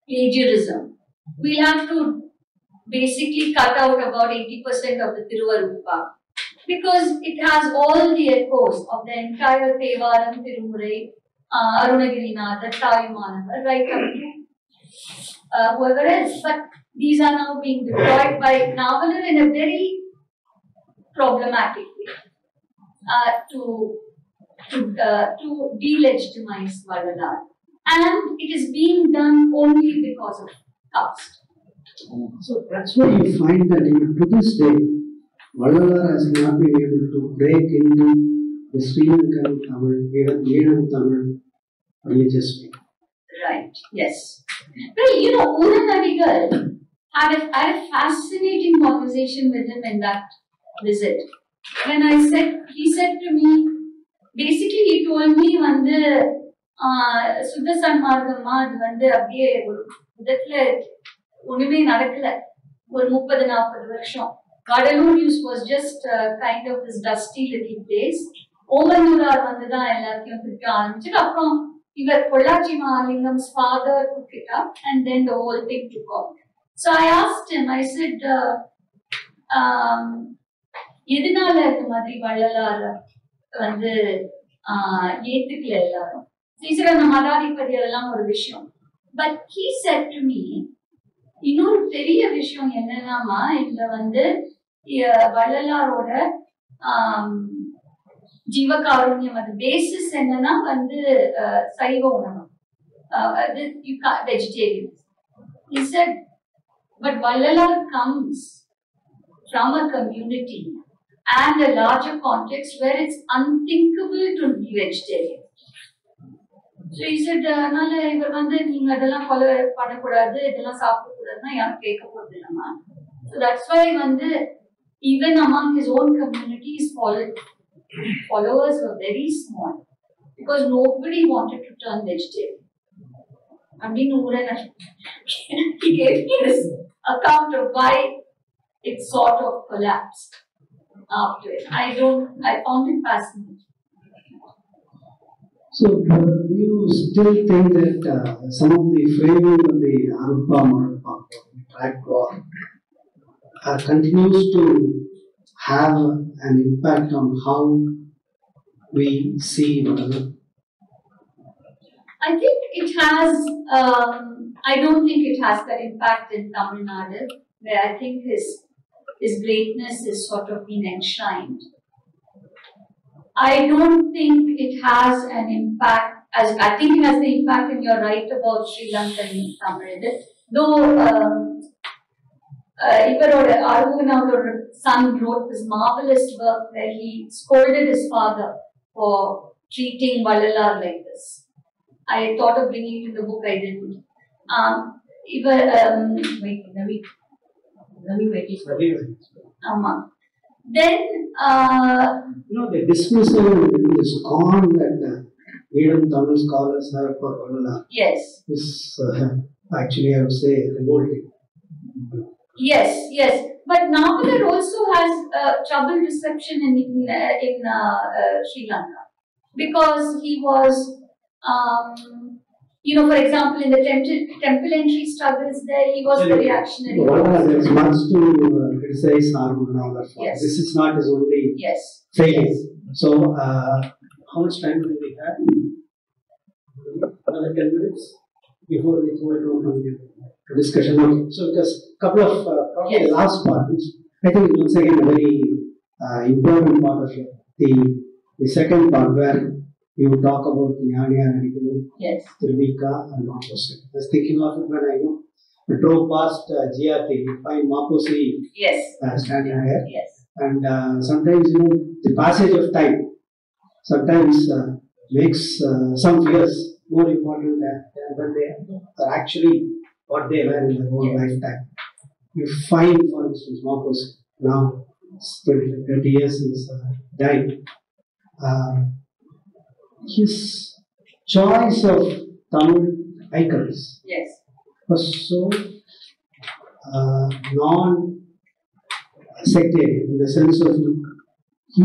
C: plagiarism, we'll have to basically cut out about 80% of the Tiruvarutpa because it has all the echoes of the entire Tevaram, Tirumurai, uh, Arunagirinathar, Tayumanavar, right up to uh, whoever else. But these are now being deployed by Navalar in a very problematic way uh, to to, uh, to delegitimize Vallalar. And it is being done only because of caste.
B: So that's why you find that even to this day, Vallalar has not been able to break into the Sri Lankan Tamil, even Tamil religious.
C: Right, yes. Well, you know, Uran had a, had a fascinating conversation with him in that visit. When I said, he said to me, basically he told me வந்து சுத்த சன்மார்க்கமா அது வந்து அப்படியே ஒரு விதத்துல ஒண்ணுமே நடக்கல ஒரு முப்பது நாற்பது வருஷம் Cuddalore news was just kind of this dusty little place Omandurar வந்து தான் எல்லாத்தையும் கிட்ட ஆரம்பிச்சுட்டு அப்புறம் இவர் பொள்ளாச்சி மகாலிங்கம் ஃபாதர் கிட்ட and then the whole thing to call so I asked I said எதனால இந்த மாதிரி வள்ளலார் வந்து ஏத்துக்கல எல்லாரும்? சீசர் அந்த மதாதிபதி எல்லாம் ஒரு விஷயம். But he said to me இன்னொரு பெரிய விஷயம் என்னன்னாமா இதுல வந்து வள்ளலாரோட ஜீவகாருண்யம். அது பேசிஸ் என்னன்னா வந்து சைவ உணவு. அது அது vegetarian is said but Vallalar comes from a community and a larger context where it's unthinkable to be vegetarian. So is said, அதனால இவர் வந்து நீங்க அதெல்லாம் ஃபாலோ பண்ணக்கூடாது இதெல்லாம் சாப்பிடக்கூடாதுன்னா யாரும் கேட்க போறது இல்லைம்மா ஸோ தட்ஸ் வை வந்து even among his own community, his followers were very small because nobody wanted to turn vegetarian. Amdi Noor he gave his account of why it sort of collapsed after it. I don't, I found it fascinating.
B: So, do you still think that uh, some of the framing of the Arutpa Marutpa, track or uh, continues to have an impact on how we see one another?
C: I think it has, um, I don't think it has that impact in Tamil Nadu, where I think his, his greatness is sort of been enshrined. I don't think it has an impact, as I think it has the impact, and you're right about Sri Lankan Tamil. Though um, இவரோட அருகுனாவோட son wrote this marvelous work where he scolded his father for treating Valalar like this. I thought of bringing it in the book, I didn't. Um, இவர் um, wait, Ravi, Ravi, wait, ஆமா. Then, uh,
B: You know, the dismissal and the scorn that uh, even Tamil scholars have for Vallala
C: yes,
B: is uh, actually, I would say, revolting.
C: yes, yes. But Navalar also has uh, trouble reception in in, uh, in uh, uh, Sri Lanka because he was, um, you know, for example, in the temple, temple entry struggles there, he was the reactionary.
B: Vallala, there is much to uh, criticize Arunavalar for.
C: Yes.
B: This is not his only
C: Yes.
B: failing. So, uh, how much time do we have? Another 10 minutes before we go into the discussion. Okay. So, just a couple of, uh, probably
C: Yes.
B: last part, which I think once again a very uh, important part of. The, the second part where you talk about Nyanya and
C: Yes.
B: Tiruvika and Maposi. I was thinking of it when I you know, drove past uh, GRT, you find Maposi
C: Yes.
B: uh, standing there
C: Yes.
B: and uh, sometimes you know the passage of time sometimes uh, makes uh, some years more important than, than when they are actually what they were in their whole
C: Yes.
B: lifetime. You find, for instance, Marcos now it's 20, 30 years since uh, died. Uh, his choice of Tamil icons
C: Yes.
B: was so uh, non sectarian in the sense of he,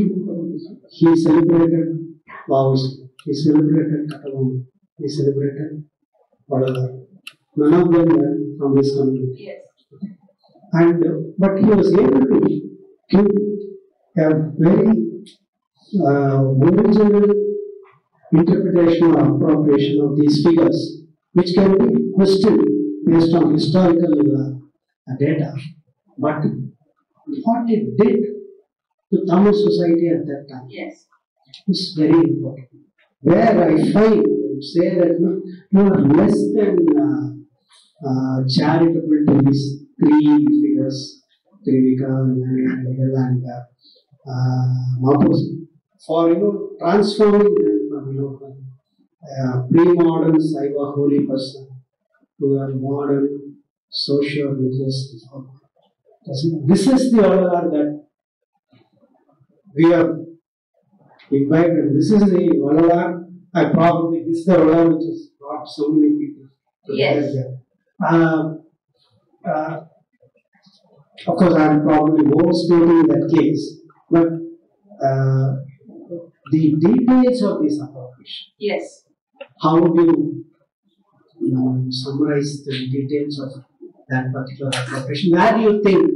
B: he celebrated vows, he celebrated Katavam, he celebrated Vallala. None of them were from his community.
C: Yes.
B: And but he was able to give a very uh, original interpretation or appropriation of these figures, which can be questioned based on historical uh, data. But what it did to Tamil society at that time
C: Yes.
B: is very important. Where I find, say that you, you are less than uh, uh, charitable to these three figures, Tiruvika, and Maposi, for you know transforming them from you know uh, pre-modern Saiva holy person to a modern social religious reformer. This is the order that we imbibed, and this is the Vallalar. I probably this is the Vallalar which has brought so many people to
C: Yes.
B: there. Uh, uh, of course, I am probably overstating that case, but uh, the details of this appropriation
C: Yes.
B: how do you, you know, summarize the details of that particular appropriation? Where do you think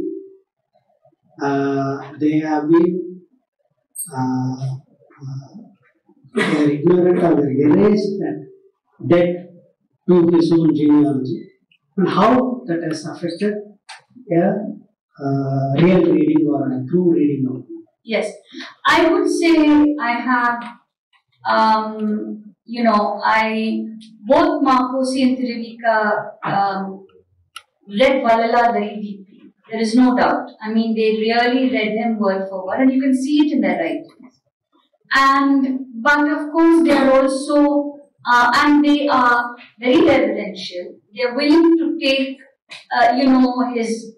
B: uh, they have been uh, uh, they are ignorant or they erased that debt to his own genealogy and how that has affected a uh, real reading or a true reading of
C: Yes, I would say I have, um, you know, I both Maposi and Tiruvika um, read Vallala very deeply. There is no doubt. I mean, they really read him word for word, and you can see it in their writings. And but of course, they are also, uh, and they are very reverential. They are willing to take, uh, you know, his,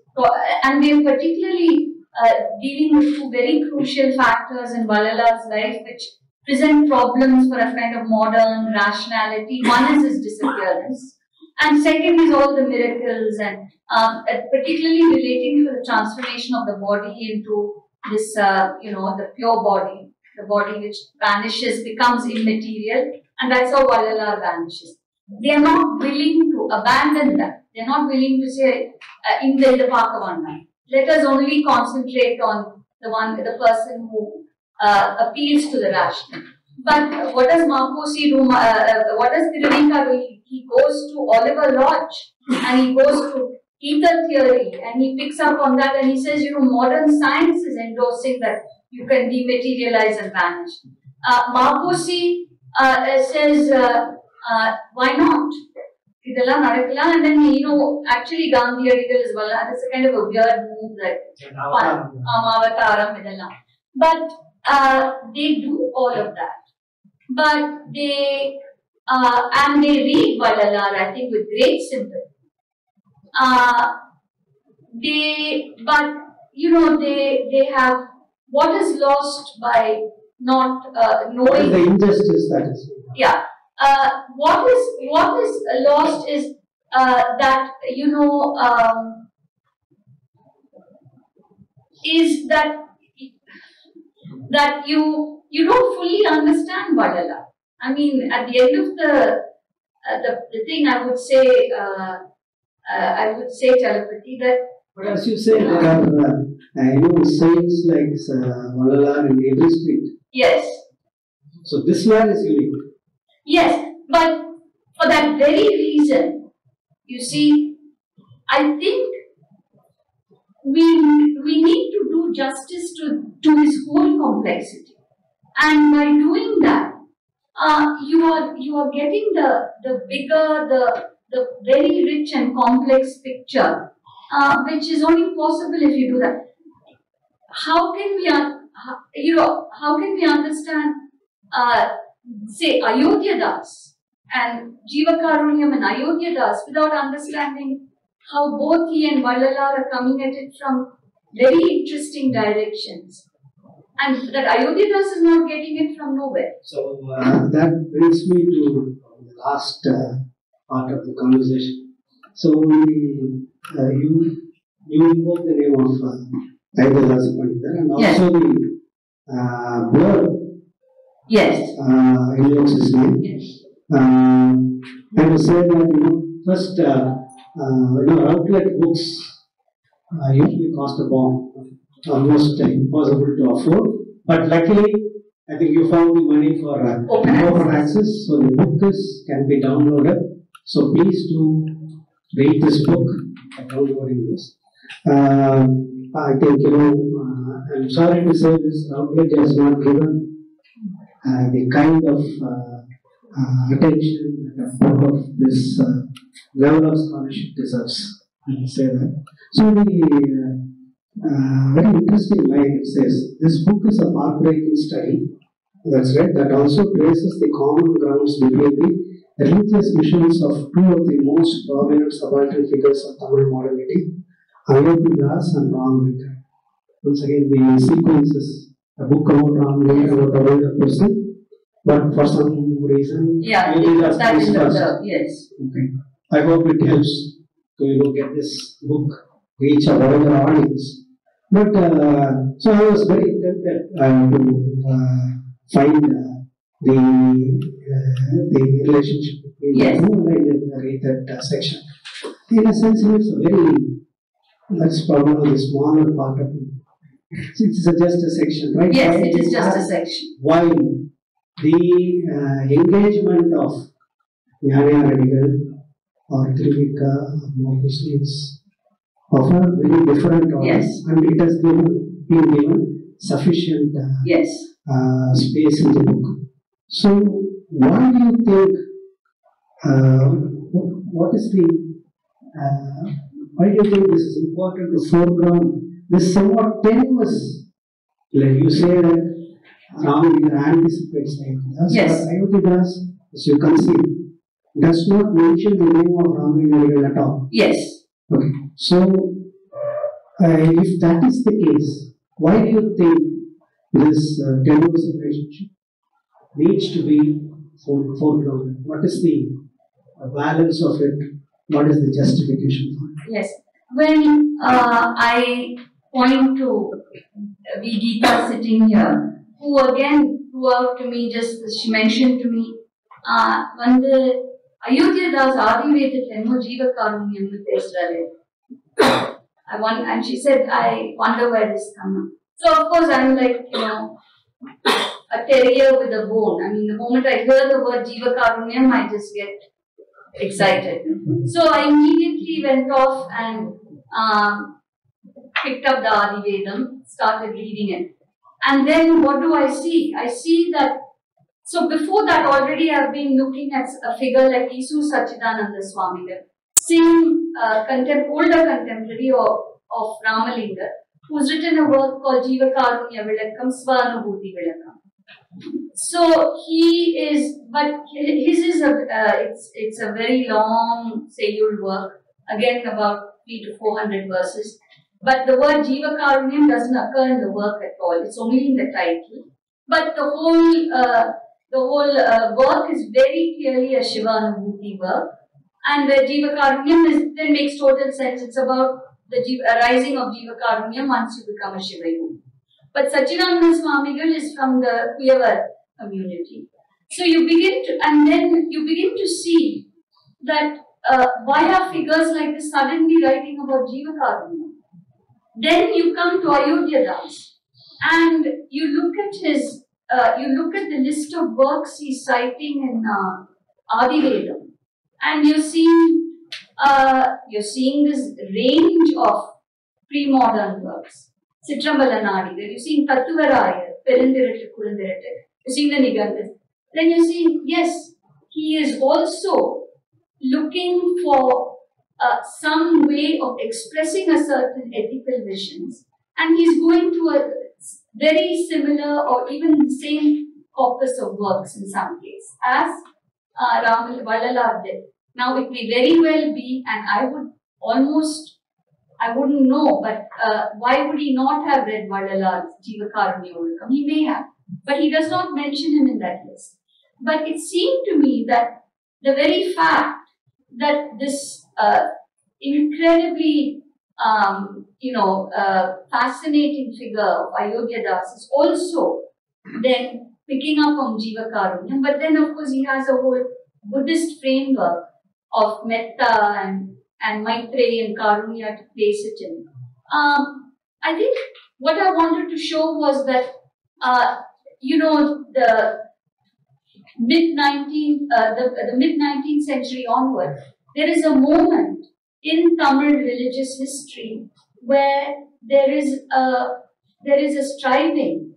C: and they are particularly uh, dealing with two very crucial factors in Vallala's life, which present problems for a kind of modern rationality. One is his disappearance, and second is all the miracles, and um, uh, particularly relating to the transformation of the body into this, uh, you know, the pure body, the body which vanishes, becomes immaterial, and that's how Vallala vanishes. They are not willing abandon that. They are not willing to say, uh, in the, Pakavanna let us only concentrate on the one, the person who uh, appeals to the rational. But what does Maposi do? Uh, uh, what does Tiruvika do? He, goes to Oliver Lodge and he goes to ether theory and he picks up on that and he says, you know, modern science is endorsing that you can dematerialize and vanish. Uh, Maposi uh, says, uh, uh, why not? இதெல்லாம் நடக்கலாம் and then you know actually Gandhi article is well that's a kind of a weird move that ஆமா அவதாரம் இதெல்லாம் but uh, they do all of that but they uh, and they read Valalar I think with great sympathy uh, they but you know they they have what is lost by not uh,
B: what is
C: knowing
B: the injustice that is
C: yeah uh, what is what is lost is uh, that you know um, is that that you you don't fully understand Vallala. I mean, at the end of the uh, the, the thing, I would say uh, uh, I would say telepathy that
B: But as you say, there are, uh, I know saints like uh, in every street.
C: yes,
B: So this man is unique.
C: Yes, but for that very reason, you see, I think we we need to do justice to, to his whole complexity. And by doing that, uh, you are you are getting the, the bigger, the the very rich and complex picture, uh, which is only possible if you do that. How can we, you know, how can we understand uh, say Iyothee Thass and Jiva Karunyam and Iyothee Thass without understanding how both he and Vallalar are coming at it from very interesting directions. And that Iyothee Thass is not getting it from nowhere.
B: So uh, that brings me to the last uh, part of the conversation. So we, uh, you you invoke the name of uh, Kailadas Pandita and
C: Yes.
B: also the uh, blur
C: Yes.
B: uh, invokes his name.
C: Yes.
B: Uh, and to say that you know first uh, uh, you know Routledge books uh, usually cost a bomb almost impossible to afford. But luckily, I think you found the money for uh,
C: Open
B: open access, so the book is can be downloaded. So please do read this book by downloading this. Uh, I think you know. Uh, I'm sorry to say this. Routledge has not given uh, the kind of uh, uh, attention that of this uh, level of scholarship deserves. I will say that. So the uh, uh, very interesting line it says, this book is a path-breaking study, that's right, that also traces the common grounds between the religious missions of two of the most prominent subaltern figures of Tamil modernity, Iyothee Thass and Ramalingar. Once again, the sequence is a book about Ramalingar, about a person, but for some reason,
C: Yeah,
B: Iyothee Thass
C: that the, yes.
B: Okay. I hope it helps to you know get this book reach a wider audience. But uh, so I was very tempted uh, to uh, find uh, the uh, the relationship between
C: Yes.
B: the two and I read that uh, section. In a sense, it's a very that's probably the smaller part of it. It's just a section, right?
C: Yes,
B: Why
C: it is just a section.
B: while the uh, engagement of Nyaya Radical or Tiruvika or Muslims of a very different order
C: Yes.
B: and it has given, been given sufficient uh,
C: Yes.
B: uh, space in the book. So, why do you think, uh, what, what is the, uh, why do you think this is important to foreground this somewhat tenuous, like you say that Ramavira anticipates Iyothee.
C: Yes.
B: Iyothee, as you can see, does not mention the name of Ramavira at all.
C: Yes.
B: Okay. So, uh, if that is the case, why do you think this uh, tenuous relationship needs to be fore- foregrounded? What is the uh, balance of it? What is the justification for it?
C: Yes. When uh, I point to Vigita sitting here, who again threw out to me, just she mentioned to me, uh, வந்து அயோத்தியா தாஸ் ஆதிவேதத்தில் என்னமோ ஜீவகாருண்யம்னு பேசுறாரு I want, and she said, I wonder where this come from. So of course I'm like, you know, a terrier with a bone. I mean, the moment I hear the word Jivakarunyam, I just get excited. So I immediately went off and um, picked up the Adi Vedam, started reading it. And then what do I see? I see that, so before that already I've been looking at a figure like Isu Sachidananda Swami, the same uh, contem- older contemporary of, of Ramalinga, who's written a work called Jiva Karunya Vilakam Svanubhuti Vilakam. So he is, but his is a, uh, it's, it's a very long Sayul work, again about three to four hundred verses. But the word Jiva Karunyam doesn't occur in the work at all. It's only in the title. But the whole, uh, the whole uh, work is very clearly a Shivanubhuti work. And the Jiva Karunyam is, then makes total sense. It's about the arising of Jiva Karunyam once you become a Shiva yogi. But Sachidananda Swamigal is from the Kuyavar community. So you begin to, and then you begin to see that uh, why are figures like this suddenly writing about Jiva Karunyam? Then you come to Iyothee Thass and you look at his, uh, you look at the list of works he's citing in uh, and you're seeing, uh, you're seeing this range of pre-modern works. Citrambala Nadigar, you're seeing Tattuvarayar, Perundirattu Kurundirattu, you're seeing the Nigandhas. Then you see, yes, he is also looking for uh, some way of expressing a certain ethical visions, and he's going to a very similar or even the same corpus of works in some case as uh, Ram Vallalar did. Now, it may very well be, and I would almost, I wouldn't know, but uh, why would he not have read Vallalar's Jivakarunya Olukam? He may have, but he does not mention him in that list. But it seemed to me that the very fact that this uh, incredibly, um, you know, uh, fascinating figure of Iyothee Thass is also then picking up on Jiva Karunya. But then, of course, he has a whole Buddhist framework of metta and, and Maitreya and Karunya to place it in. Um, I think what I wanted to show was that, uh, you know, the mid 19th, uh, the, the mid 19th century onward, there is a moment in Tamil religious history where there is a there is a striving,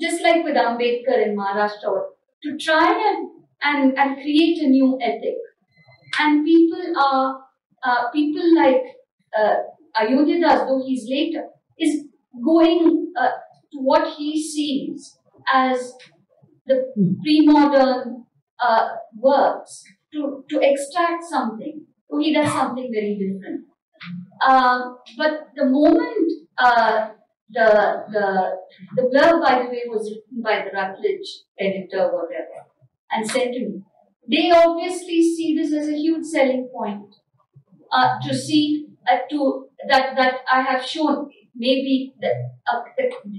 C: just like with Ambedkar in Maharashtra, to try and, and, and create a new ethic. And people are uh, people like uh, Iyothee Thass, though he's later, is going uh, to what he sees as the pre-modern uh, works to, to extract something. So he does something very different. Uh, but the moment uh, the the the blurb, by the way, was written by the Routledge editor, whatever, and sent to me. They obviously see this as a huge selling point uh, to see uh, to that that I have shown. Maybe that uh,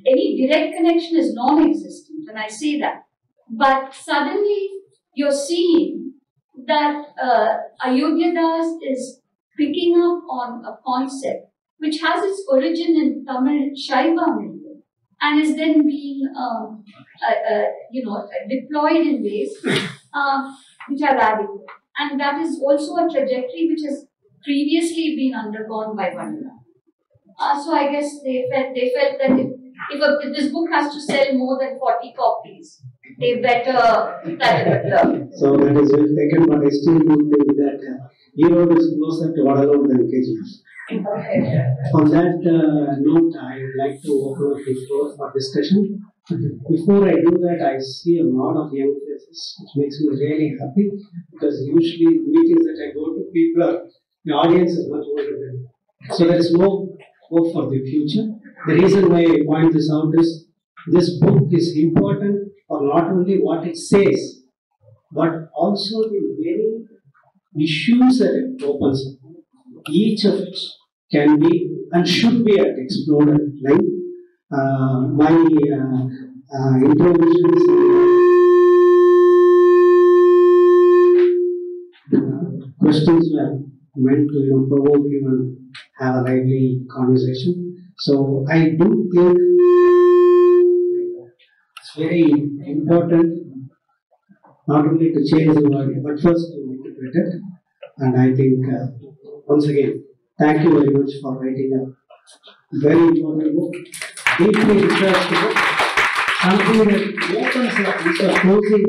C: any direct connection is non-existent, and I say that. But suddenly you're seeing that uh, is picking up on a concept which has its origin in Tamil Shaiva and is then being, um, uh, uh, you know, deployed in ways uh, which are radical. And that is also a trajectory which has previously been undergone by Vallala. Uh, so I guess they felt they felt that if, if, a, if, this book has to sell more than 40 copies, they better
B: So that is well taken, but I still do think that uh, Hero is closer to Vadalur than KGF. On that uh, note, I would like to open up the floor for discussion. Before I do that, I see a lot of young faces, which makes me really happy because usually meetings that I go to, people are, the audience is much older than me. So there is no hope for the future. The reason why I point this out is this book is important for not only what it says, but also the many issues that it opens each of it can be and should be explored at length. Uh, my uh, uh, interventions uh, questions were meant to you know, provoke you and have a lively conversation. So I do think very important not only to change the world, but first to make it. And I think uh, once again, thank you very much for writing a very important book, deeply researched book, something that opens up instead of closing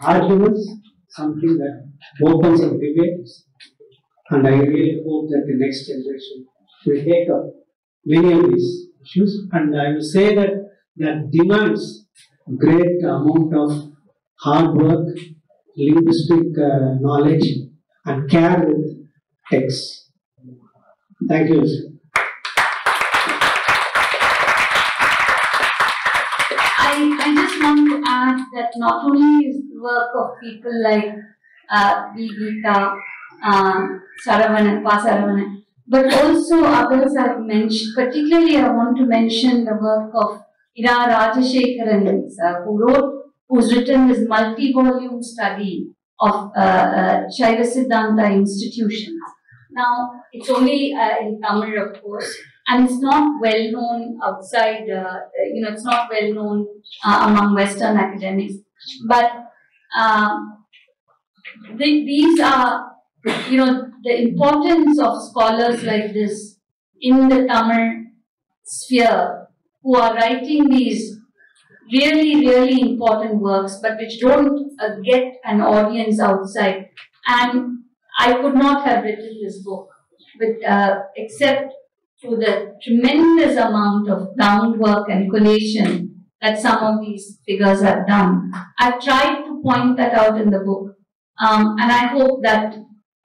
B: arguments, something that opens up debates. And I really hope that the next generation will take up many of these issues. And I will say that that demands great amount of hard work, linguistic uh, knowledge, and care with X. Thank you.
C: I, I just want to add that not only is the work of people like uh, V. Geeta, uh, Saravanan, Pa but also others I've mentioned, particularly I want to mention the work of Ira Rajashekaran, uh, who wrote, who's written this multi-volume study of uh, uh, Shaiva Siddhanta institutions. Now, it's only uh, in Tamil, of course, and it's not well known outside, uh, you know, it's not well known uh, among Western academics. But um, the, these are, you know, the importance of scholars like this in the Tamil sphere who are writing these really, really important works, but which don't uh, get an audience outside. And I could not have written this book with, uh, except through the tremendous amount of groundwork and collation that some of these figures have done. I've tried to point that out in the book, um, and I hope that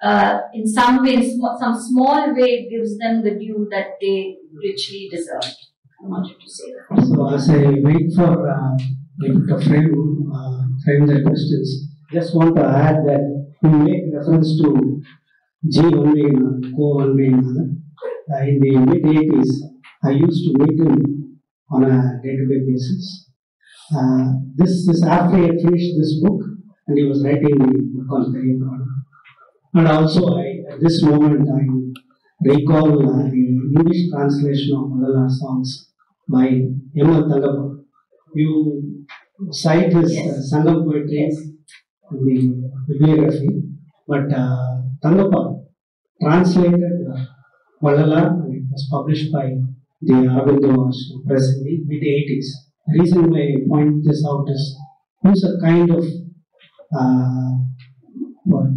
C: uh, in some way, some small way, gives them the due that they richly deserve. I wanted to say that.
B: So as I wait for uh, to frame uh, frame the questions, just want to add that we make reference to G. Vanvegana, Ko Vanvegana. Uh, in the mid 80s, I used to meet him on a day to day basis. Uh, this is after he had finished this book and he was writing the book on Periyapurana. And also, I, at this moment, I recall uh, the English translation of Vallala songs by M.L. Thangappa. You cite his uh, Sangam poetry in the bibliography, but uh, Thangappa translated uh, Vallala and it was published by the Ashram Press in the mid 80s. The reason why I point this out is use a kind of uh,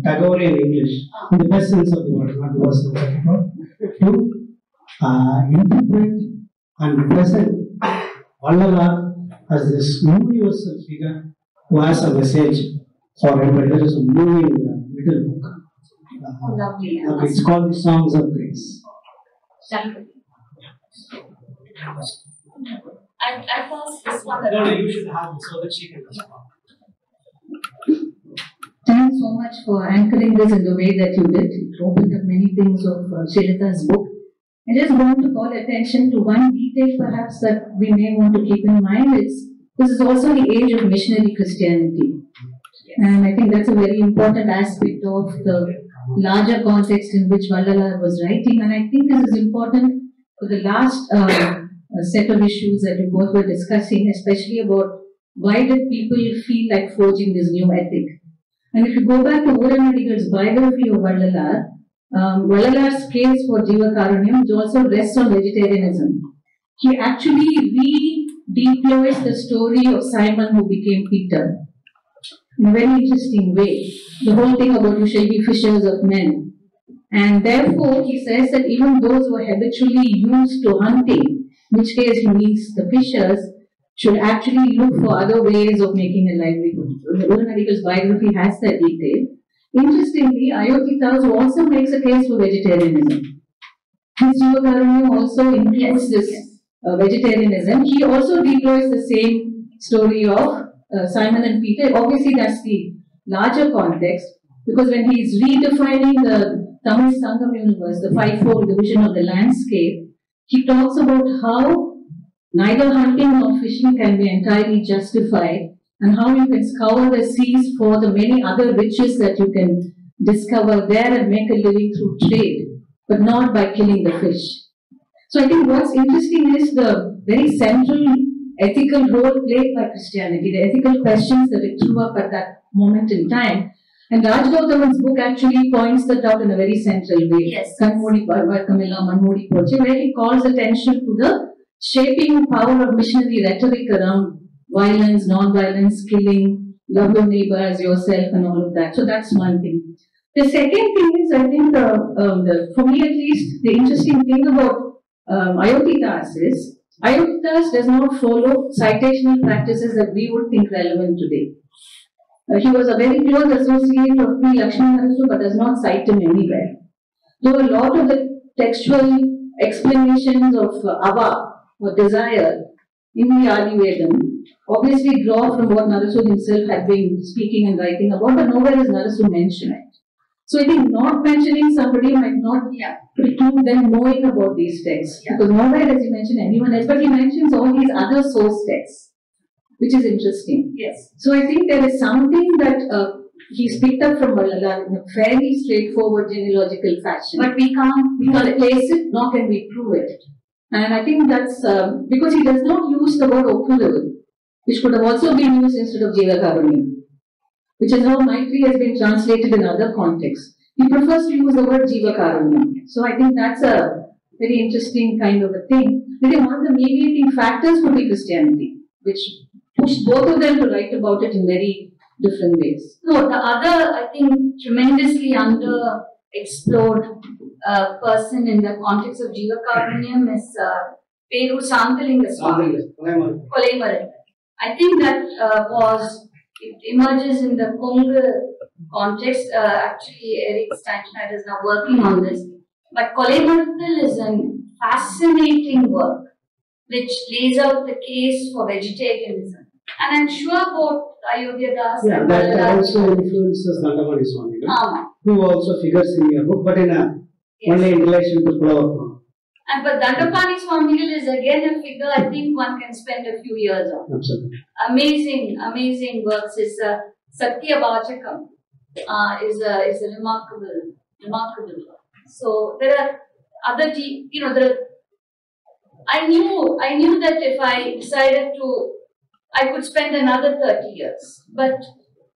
B: Tagorean English, in the best sense of the word, not the worst sense of the word, to uh, interpret and present Vallala as this universal figure who has a message for everybody. There is a moving uh, little book. Uh,
C: Lovely.
B: uh, it's called the Songs of Grace.
C: Shall I, I pass this one
B: No, no, you should have it so that she can respond.
D: Thanks so much for anchoring this in the way that you did. It opened up many things of uh, Srilata's book. I just want to call attention to one detail perhaps that we may want to keep in mind is this is also the age of missionary Christianity. And I think that's a very important aspect of the larger context in which Vallala was writing. And I think this is important for the last uh, uh, set of issues that we both were discussing, especially about why did people feel like forging this new ethic. And if you go back to Uran Adigal's biography of Vallalar, um, Vallalar's case for Jiva Karunyam, which also rests on vegetarianism. He actually re-deploys the story of Simon who became Peter in a very interesting way. The whole thing about you shall be fishers of men. And therefore, he says that even those who are habitually used to hunting, which case he means the fishers, should actually look for other ways of making a livelihood. Uran Adigal's biography has that detail. Interestingly, Iyothee who also makes a case for vegetarianism. His Jivakarunyam also includes this uh, vegetarianism. He also deploys the same story of uh, Simon and Peter. Obviously, that's the larger context because when he is redefining the Tamil Sangam universe, the five-fold division of the landscape, he talks about how neither hunting nor fishing can be entirely justified and how you can scour the seas for the many other riches that you can discover there and make a living through trade, but not by killing the fish. So I think what's interesting is the very central ethical role played by Christianity, the ethical questions that it threw up at that moment in time. And Raj Gautaman's book actually points that out in a very central way.
C: Yes.
D: Kanmodi Kamila Manmodi Poche, where he calls attention to the shaping power of missionary rhetoric around violence, non-violence, killing, love your neighbor as yourself, and all of that. So that's one thing. The second thing is, I think, uh, um, the, for me at least, the interesting thing about um, Iyothee Thass is, Iyothee Thass does not follow citational practices that we would think relevant today. Uh, he was a very close associate of P. Lakshmi Narasu, but does not cite him anywhere. Though a lot of the textual explanations of uh, ava or desire in the Adivedam. Obviously draw from what Narasu himself had been speaking and writing about, but nowhere is Narasu mentioned. So I think not mentioning somebody might not
C: Yeah.
D: preclude them knowing about these texts.
C: Yeah.
D: Because nowhere does he mention anyone else, but he mentions all these other source texts, which is interesting.
C: Yes.
D: So I think there is something that uh, he's picked up from Vallala in a fairly straightforward genealogical fashion.
C: But we can't.
D: we can't place it, nor can we prove it. And I think that's um, because he does not use the word Okulavu, which could have also been used instead of Jivakarunyam, which is how Maitri has been translated in other contexts. He prefers to use the word Jivakarunyam. So I think that's a very interesting kind of a thing. I think one of the mediating factors would be Christianity, which pushed both of them to write about it in very different ways.
C: No, the other, I think, tremendously under explored uh, person in the context of Jiva Karunyam is uh, Peru Santalinga Swami. Kolaimaran. I think that uh, was, it emerges in the Kongu context. Uh, actually, Eric Steinschneider is now working on this. But Kolaimaranthil is a fascinating work which lays out the case for vegetarianism. And I'm sure both Iyothee Thass
B: Yeah,
C: and
B: that also influences Nandamani Swami?
C: Ama.
B: Who also figures in your book, but in a
C: Yes.
B: only in relation to Pulavar.
C: And but Dandapani Swamigal is again a figure I think one can spend a few years on.
B: Absolutely.
C: Amazing, amazing works. Is uh, Satya Vachakam uh, is a is a remarkable, remarkable work. So there are
E: other you know, the I knew I knew that if I decided to, I could spend another thirty years, but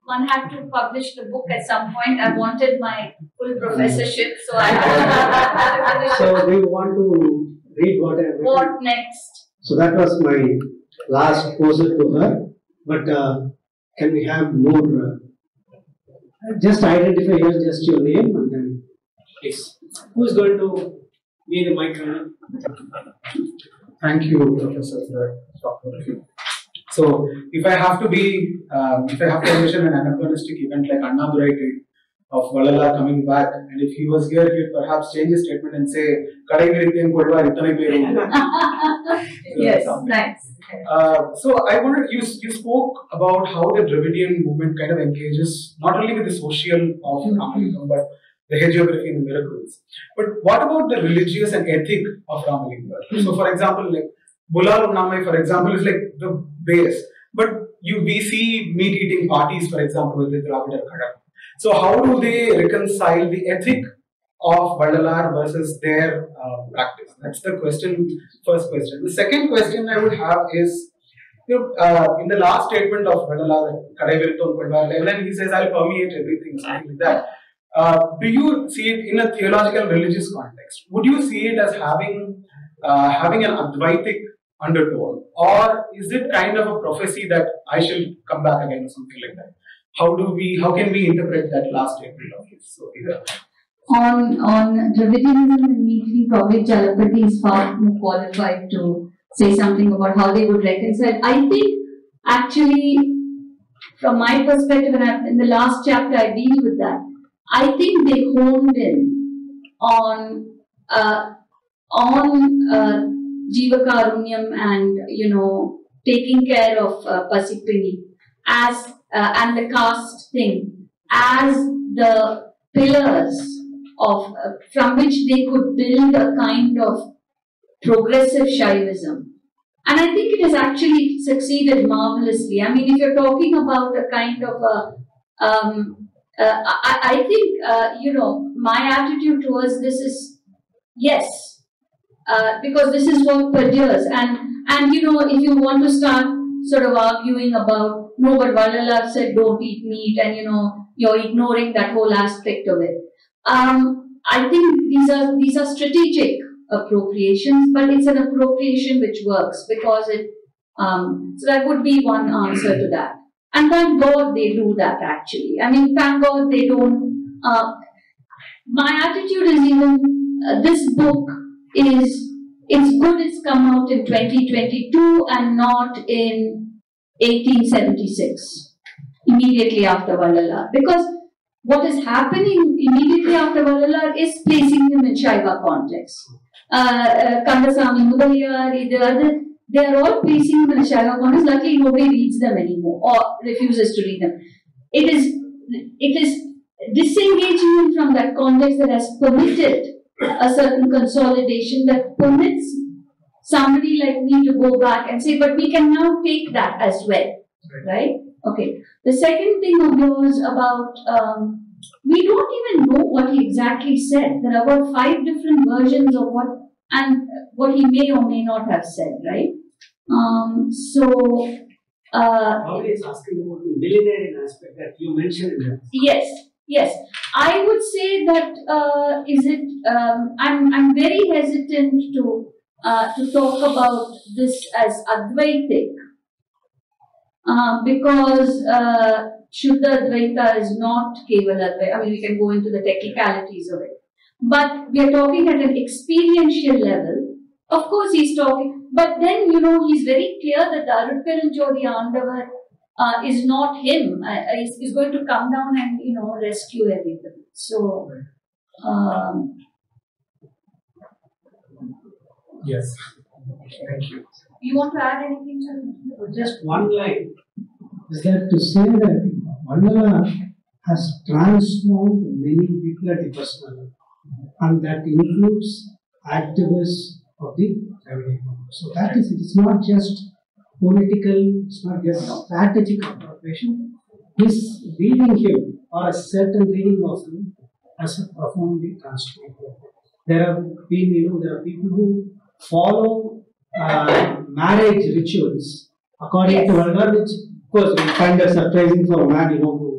E: one had to publish the book at some point. I wanted my full professorship, so I had to
B: So, do you want to read what I have written?
E: What next?
B: So that was my last proposal to her. But uh, can we have more? Uh, just identify here, just your name and then. Yes. Who is going to be the mic runner?
F: Thank you, Professor, for talking with you. So, if I have to be, um, if I have to mention an anachronistic event like Annadurai did of Vallala coming back, and if he was here, he would perhaps change his statement and say, "Kadai Virityan Kodva Peru."
E: yes, nice.
F: Uh, so I wanted you you spoke about how the Dravidian movement kind of engages not only with the social of Ramalingam but the hagiography and the miracles. But what about the religious and ethic of Ramalingam? So, for example, like Bular Namai, for example, is like the base. But you we see meat eating parties, for example, with the Dravida Kadam. So, how do they reconcile the ethic of Vadalar versus their uh, practice? That's the question, first question. The second question I would have is, you know, uh, in the last statement of Kodvar, and he says, I'll permeate everything, something like that. Uh, do you see it in a theological religious context? Would you see it as having uh, having an Advaitic undertone, or is it kind of a prophecy that I shall come back again, or something like that? How do we, how can we interpret that last statement of his? So,
C: on on Dravidianism and meeting, probably Chalapati is far more qualified to say something about how they would reconcile. I think actually, from my perspective, and in the last chapter I deal with that. I think they honed in on uh, on uh, Jivakarunyam and you know taking care of uh, Pasipini as uh, and the caste thing as the pillars of uh, from which they could build a kind of progressive Shaivism. And I think it has actually succeeded marvelously. I mean, if you're talking about a kind of a, um, uh, I, I think, uh, you know, my attitude towards this is yes, uh, because this is what perdures. And, and, you know, if you want to start sort of arguing about, no, but Vallala said don't eat meat, and, you know, you're ignoring that whole aspect of it. Um, I think these are these are strategic appropriations, but it's an appropriation which works because it. Um, so that would be one answer to that. And thank God they do that actually. I mean, thank God they don't. Uh, my attitude is even uh, this book is it's good it's come out in 2022 and not in 1876 immediately after Vallala because what is happening immediately after Vallalar is placing him in Shaiva context. Uh, uh, Kandasamy, Mudaliyar, they are all placing him in Shaiva context. Luckily, nobody reads them anymore or refuses to read them. It is, it is disengaging from that context that has permitted a certain consolidation that permits somebody like me to go back and say, but we can now take that as well, right? Okay. The second thing of yours about um, we don't even know what he exactly said. There are about five different versions of what and what he may or may not have said, right? Um, so uh,
B: Probably is asking about the millenarian aspect that you mentioned in
E: yes, yes. I would say that uh, is it. Um, I'm I'm very hesitant to uh, to talk about this as Advaitic uh, because uh, Shuddha Advaita is not Keval Advaita. I mean, we can go into the technicalities of it. But we are talking at an experiential level. Of course, he's talking, but then, you know, he's very clear that the Arutperumjothi Andavar uh, is not him. Uh, he's, he's going to come down and, you know, rescue everybody. So, um,
F: Yes. Thank you.
E: you want to add anything to
B: Just one line is that to say that Mandala has transformed many people at the personal and that includes activists of the Dravidian. So that is, it is not just political, it's not just strategic appropriation. His reading him, or a certain reading of him, has profoundly transformed. there have been, you know, there are people who follow uh, marriage rituals according
C: Yes.
B: to Valgar, which of course we find that surprising for a man, you know, who,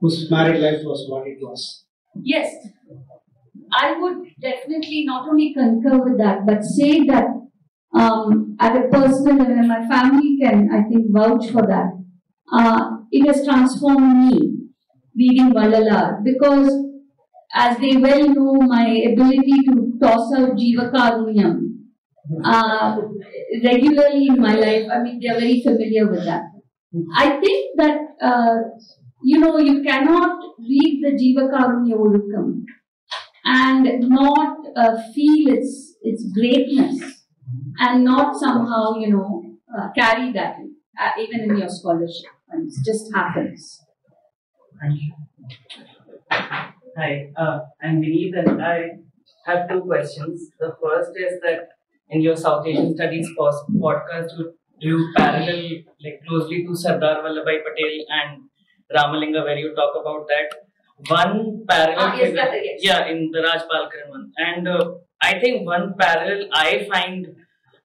B: whose married life was what it was.
C: Yes, I would definitely not only concur with that, but say that um, at a personal level, and my family can, I think, vouch for that. Uh, it has transformed me reading Vallalar because, as they well know, my ability to toss out Jiva Karunyam uh, regularly in my life, I mean, they are very familiar with that. I think that, uh, you know, you cannot read the Jiva Olukam and not uh, feel its, its greatness and not somehow, you know, uh, carry that uh, even in your scholarship. And it just happens.
G: Hi, uh, I'm Vineet and I have two questions. The first is that in your South Asian Studies pos- podcast, you, you parallel like closely to Sardar Vallabhbhai Patel and Ramalinga where you talk about that. One parallel
C: Ah, yes,
G: figure-
C: that- yes.
G: yeah, in the Raj Balkaran one. And uh, I think one parallel I find,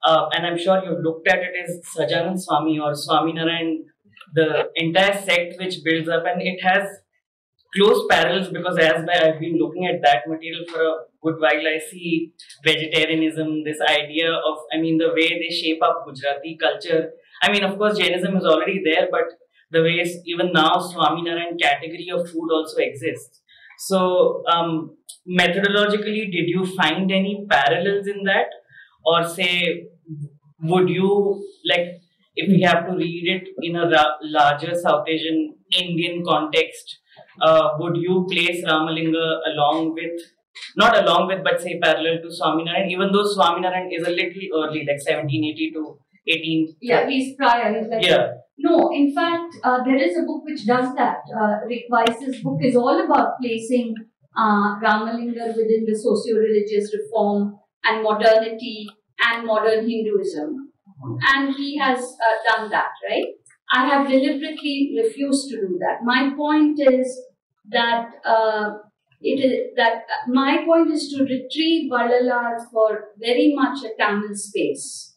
G: uh, and I'm sure you've looked at it, is Sahajanand Swami or Swaminarayan, the entire sect which builds up, and it has close parallels because as I've been looking at that material for a good while, I see vegetarianism, this idea of, I mean, the way they shape up Gujarati culture. I mean, of course, Jainism is already there, but the ways even now Swaminarayan category of food also exists. So, um, methodologically, did you find any parallels in that, or say, would you like if we have to read it in a ra- larger South Asian Indian context? Uh, would you place Ramalinga along with, not along with, but say parallel to Swaminarayan, even though Swaminarayan is a little early, like 1780 to 18.
C: Yeah, he's prior. He's like
G: Yeah.
C: No, in fact, uh, there is a book which does that. Uh, Rick Weiss's book is all about placing uh, Ramalinga within the socio-religious reform and modernity and modern Hinduism. And he has uh, done that, right? I have deliberately refused to do that. My point is that uh, it is that my point is to retrieve Vallalar for very much a Tamil space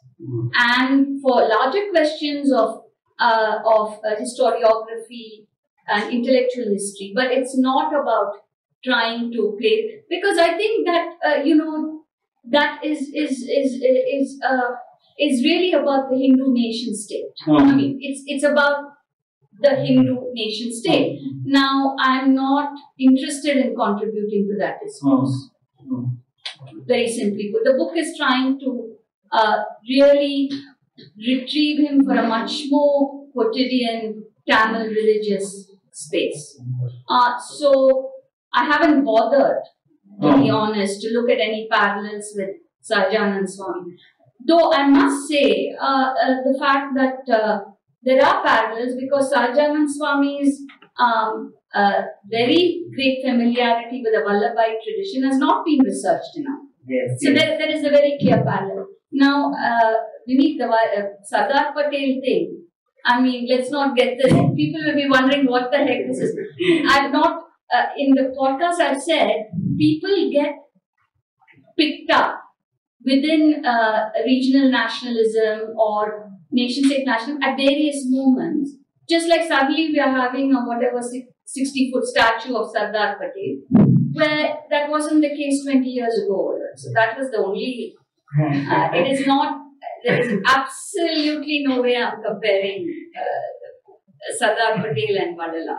C: and for larger questions of uh, of uh, historiography and intellectual history, but it's not about trying to play because I think that uh, you know that is is is is uh, is really about the Hindu nation state. I mean, it's it's about the Hindu nation state. Now, I'm not interested in contributing to that discourse. Very simply put, the book is trying to uh, really retrieve him for a much more quotidian Tamil religious space. Uh, so I haven't bothered, to be honest, to look at any parallels with Sahajanand Swami. Though I must say uh, uh, the fact that uh, there are parallels because Sahajanand Swami's um, very great familiarity with the Vallabhai tradition has not been researched enough.
G: Yes.
C: So there, there is a very clear parallel. Now, uh, Vineet, the uh, Sardar Patel thing, I mean, let's not get this. People will be wondering what the heck this is. I've not, uh, in the podcast, I've said people get picked up within uh, regional nationalism or nation state nationalism at various moments. Just like suddenly we are having a whatever 60 foot statue of Sardar Patel, where that wasn't the case 20 years ago. So that was the only, uh, it is not, there is absolutely no way I'm comparing uh, Sardar Patel and Vadala.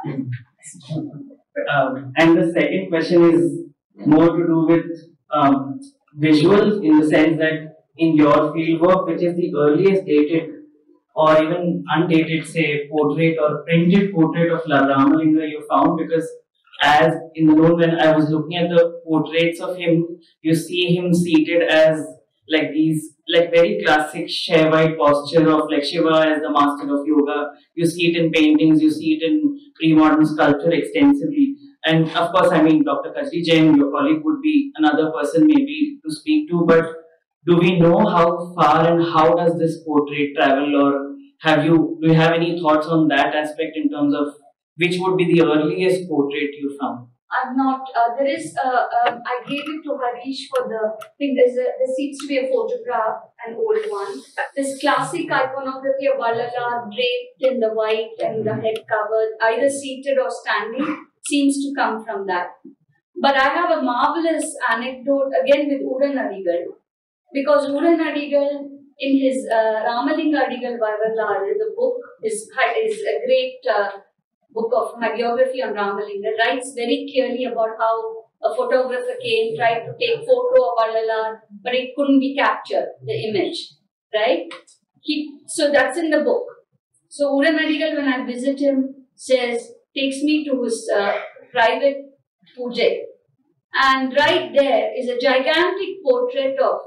G: Um, and the second question is more to do with um, visuals in the sense that in your fieldwork, which is the earliest dated or even undated, say, portrait or printed portrait of La Ramalinga you found because as in the note when I was looking at the portraits of him, you see him seated as like these like very classic Shaivite posture of like Shiva as the master of yoga. You see it in paintings, you see it in pre-modern sculpture extensively. And of course, I mean, Dr. Kajri Jain, your colleague, would be another person maybe to speak to. But do we know how far and how does this portrait travel, or have you do you have any thoughts on that aspect in terms of which would be the earliest portrait you found?
C: I've not. Uh, there is. Uh, um, I gave it to Harish for the thing. There's a, there seems to be a photograph, an old one. This classic iconography of Vallalar draped in the white and the head covered, either seated or standing, seems to come from that. But I have a marvelous anecdote again with Uran Adigal, because Uran Adigal in his uh, Ramalinga Adigal Vallalar, the book is is a great. Uh, book of hagiography on Ramalinga writes very clearly about how a photographer came, tried to take photo of Vallalar, but it couldn't be captured, the image, right? He, so that's in the book. So Uran Adigal, when I visit him, says, takes me to his uh, private puja. And right there is a gigantic portrait of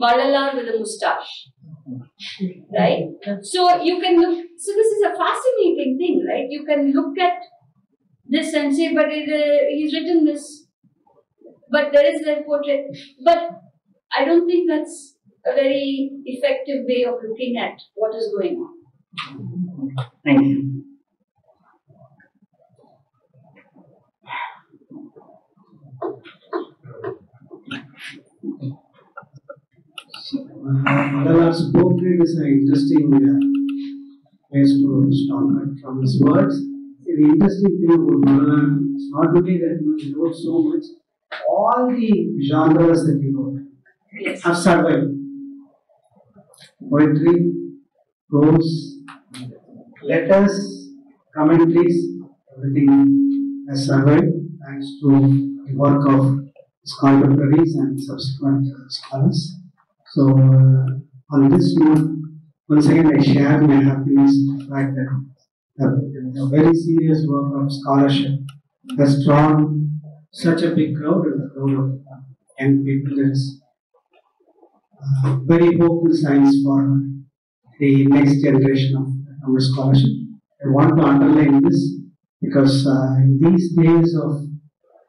C: Vallalar with a moustache right? So you can look. So this is a fascinating thing, right? You can look at this and say, but it, uh, he's written this, but there is that portrait. But I don't think that's a very effective way of looking at what is going on.
G: Thank you.
B: Vallalar's portrait is an interesting place to start from his words. The interesting thing about Vallalar is not only that he wrote so much, all the genres that he wrote
C: Yes.
B: have survived. Poetry, prose, letters, commentaries, everything has survived thanks to the work of his contemporaries and subsequent scholars. So, uh, on this note, once again I share my happiness in the fact that the, the very serious work of scholarship has drawn such a big crowd, a crowd of young people. That is uh, very hopeful signs for the next generation of our scholarship. I want to underline this because uh, in these days of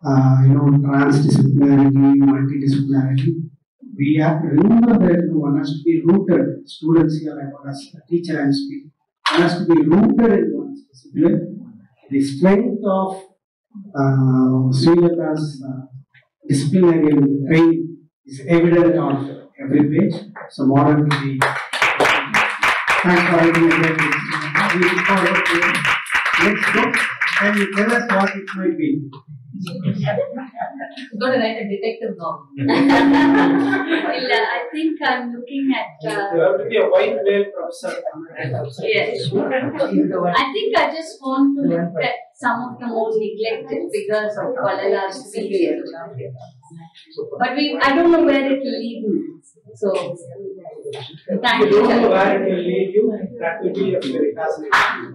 B: uh, you know transdisciplinarity, multidisciplinarity, we have to remember that one has to be rooted. Students here, I as a teacher and speaking, one has to be rooted in one's discipline. The strength of uh, Srilata's uh, disciplinary training is evident on every page. So, modern to be. Thanks for having me here. We look forward to next book. Can you tell us what it might be?
D: Got to write a detective novel.
C: well, uh, I think I'm looking at. Uh,
B: have to be a white male professor.
C: yes. I think I just want to look at some of the more neglected figures of Vallalar's period. But we, I don't know where it will lead me. So, thank
B: You
C: you.
B: don't know where it will lead you. That will be a very fascinating.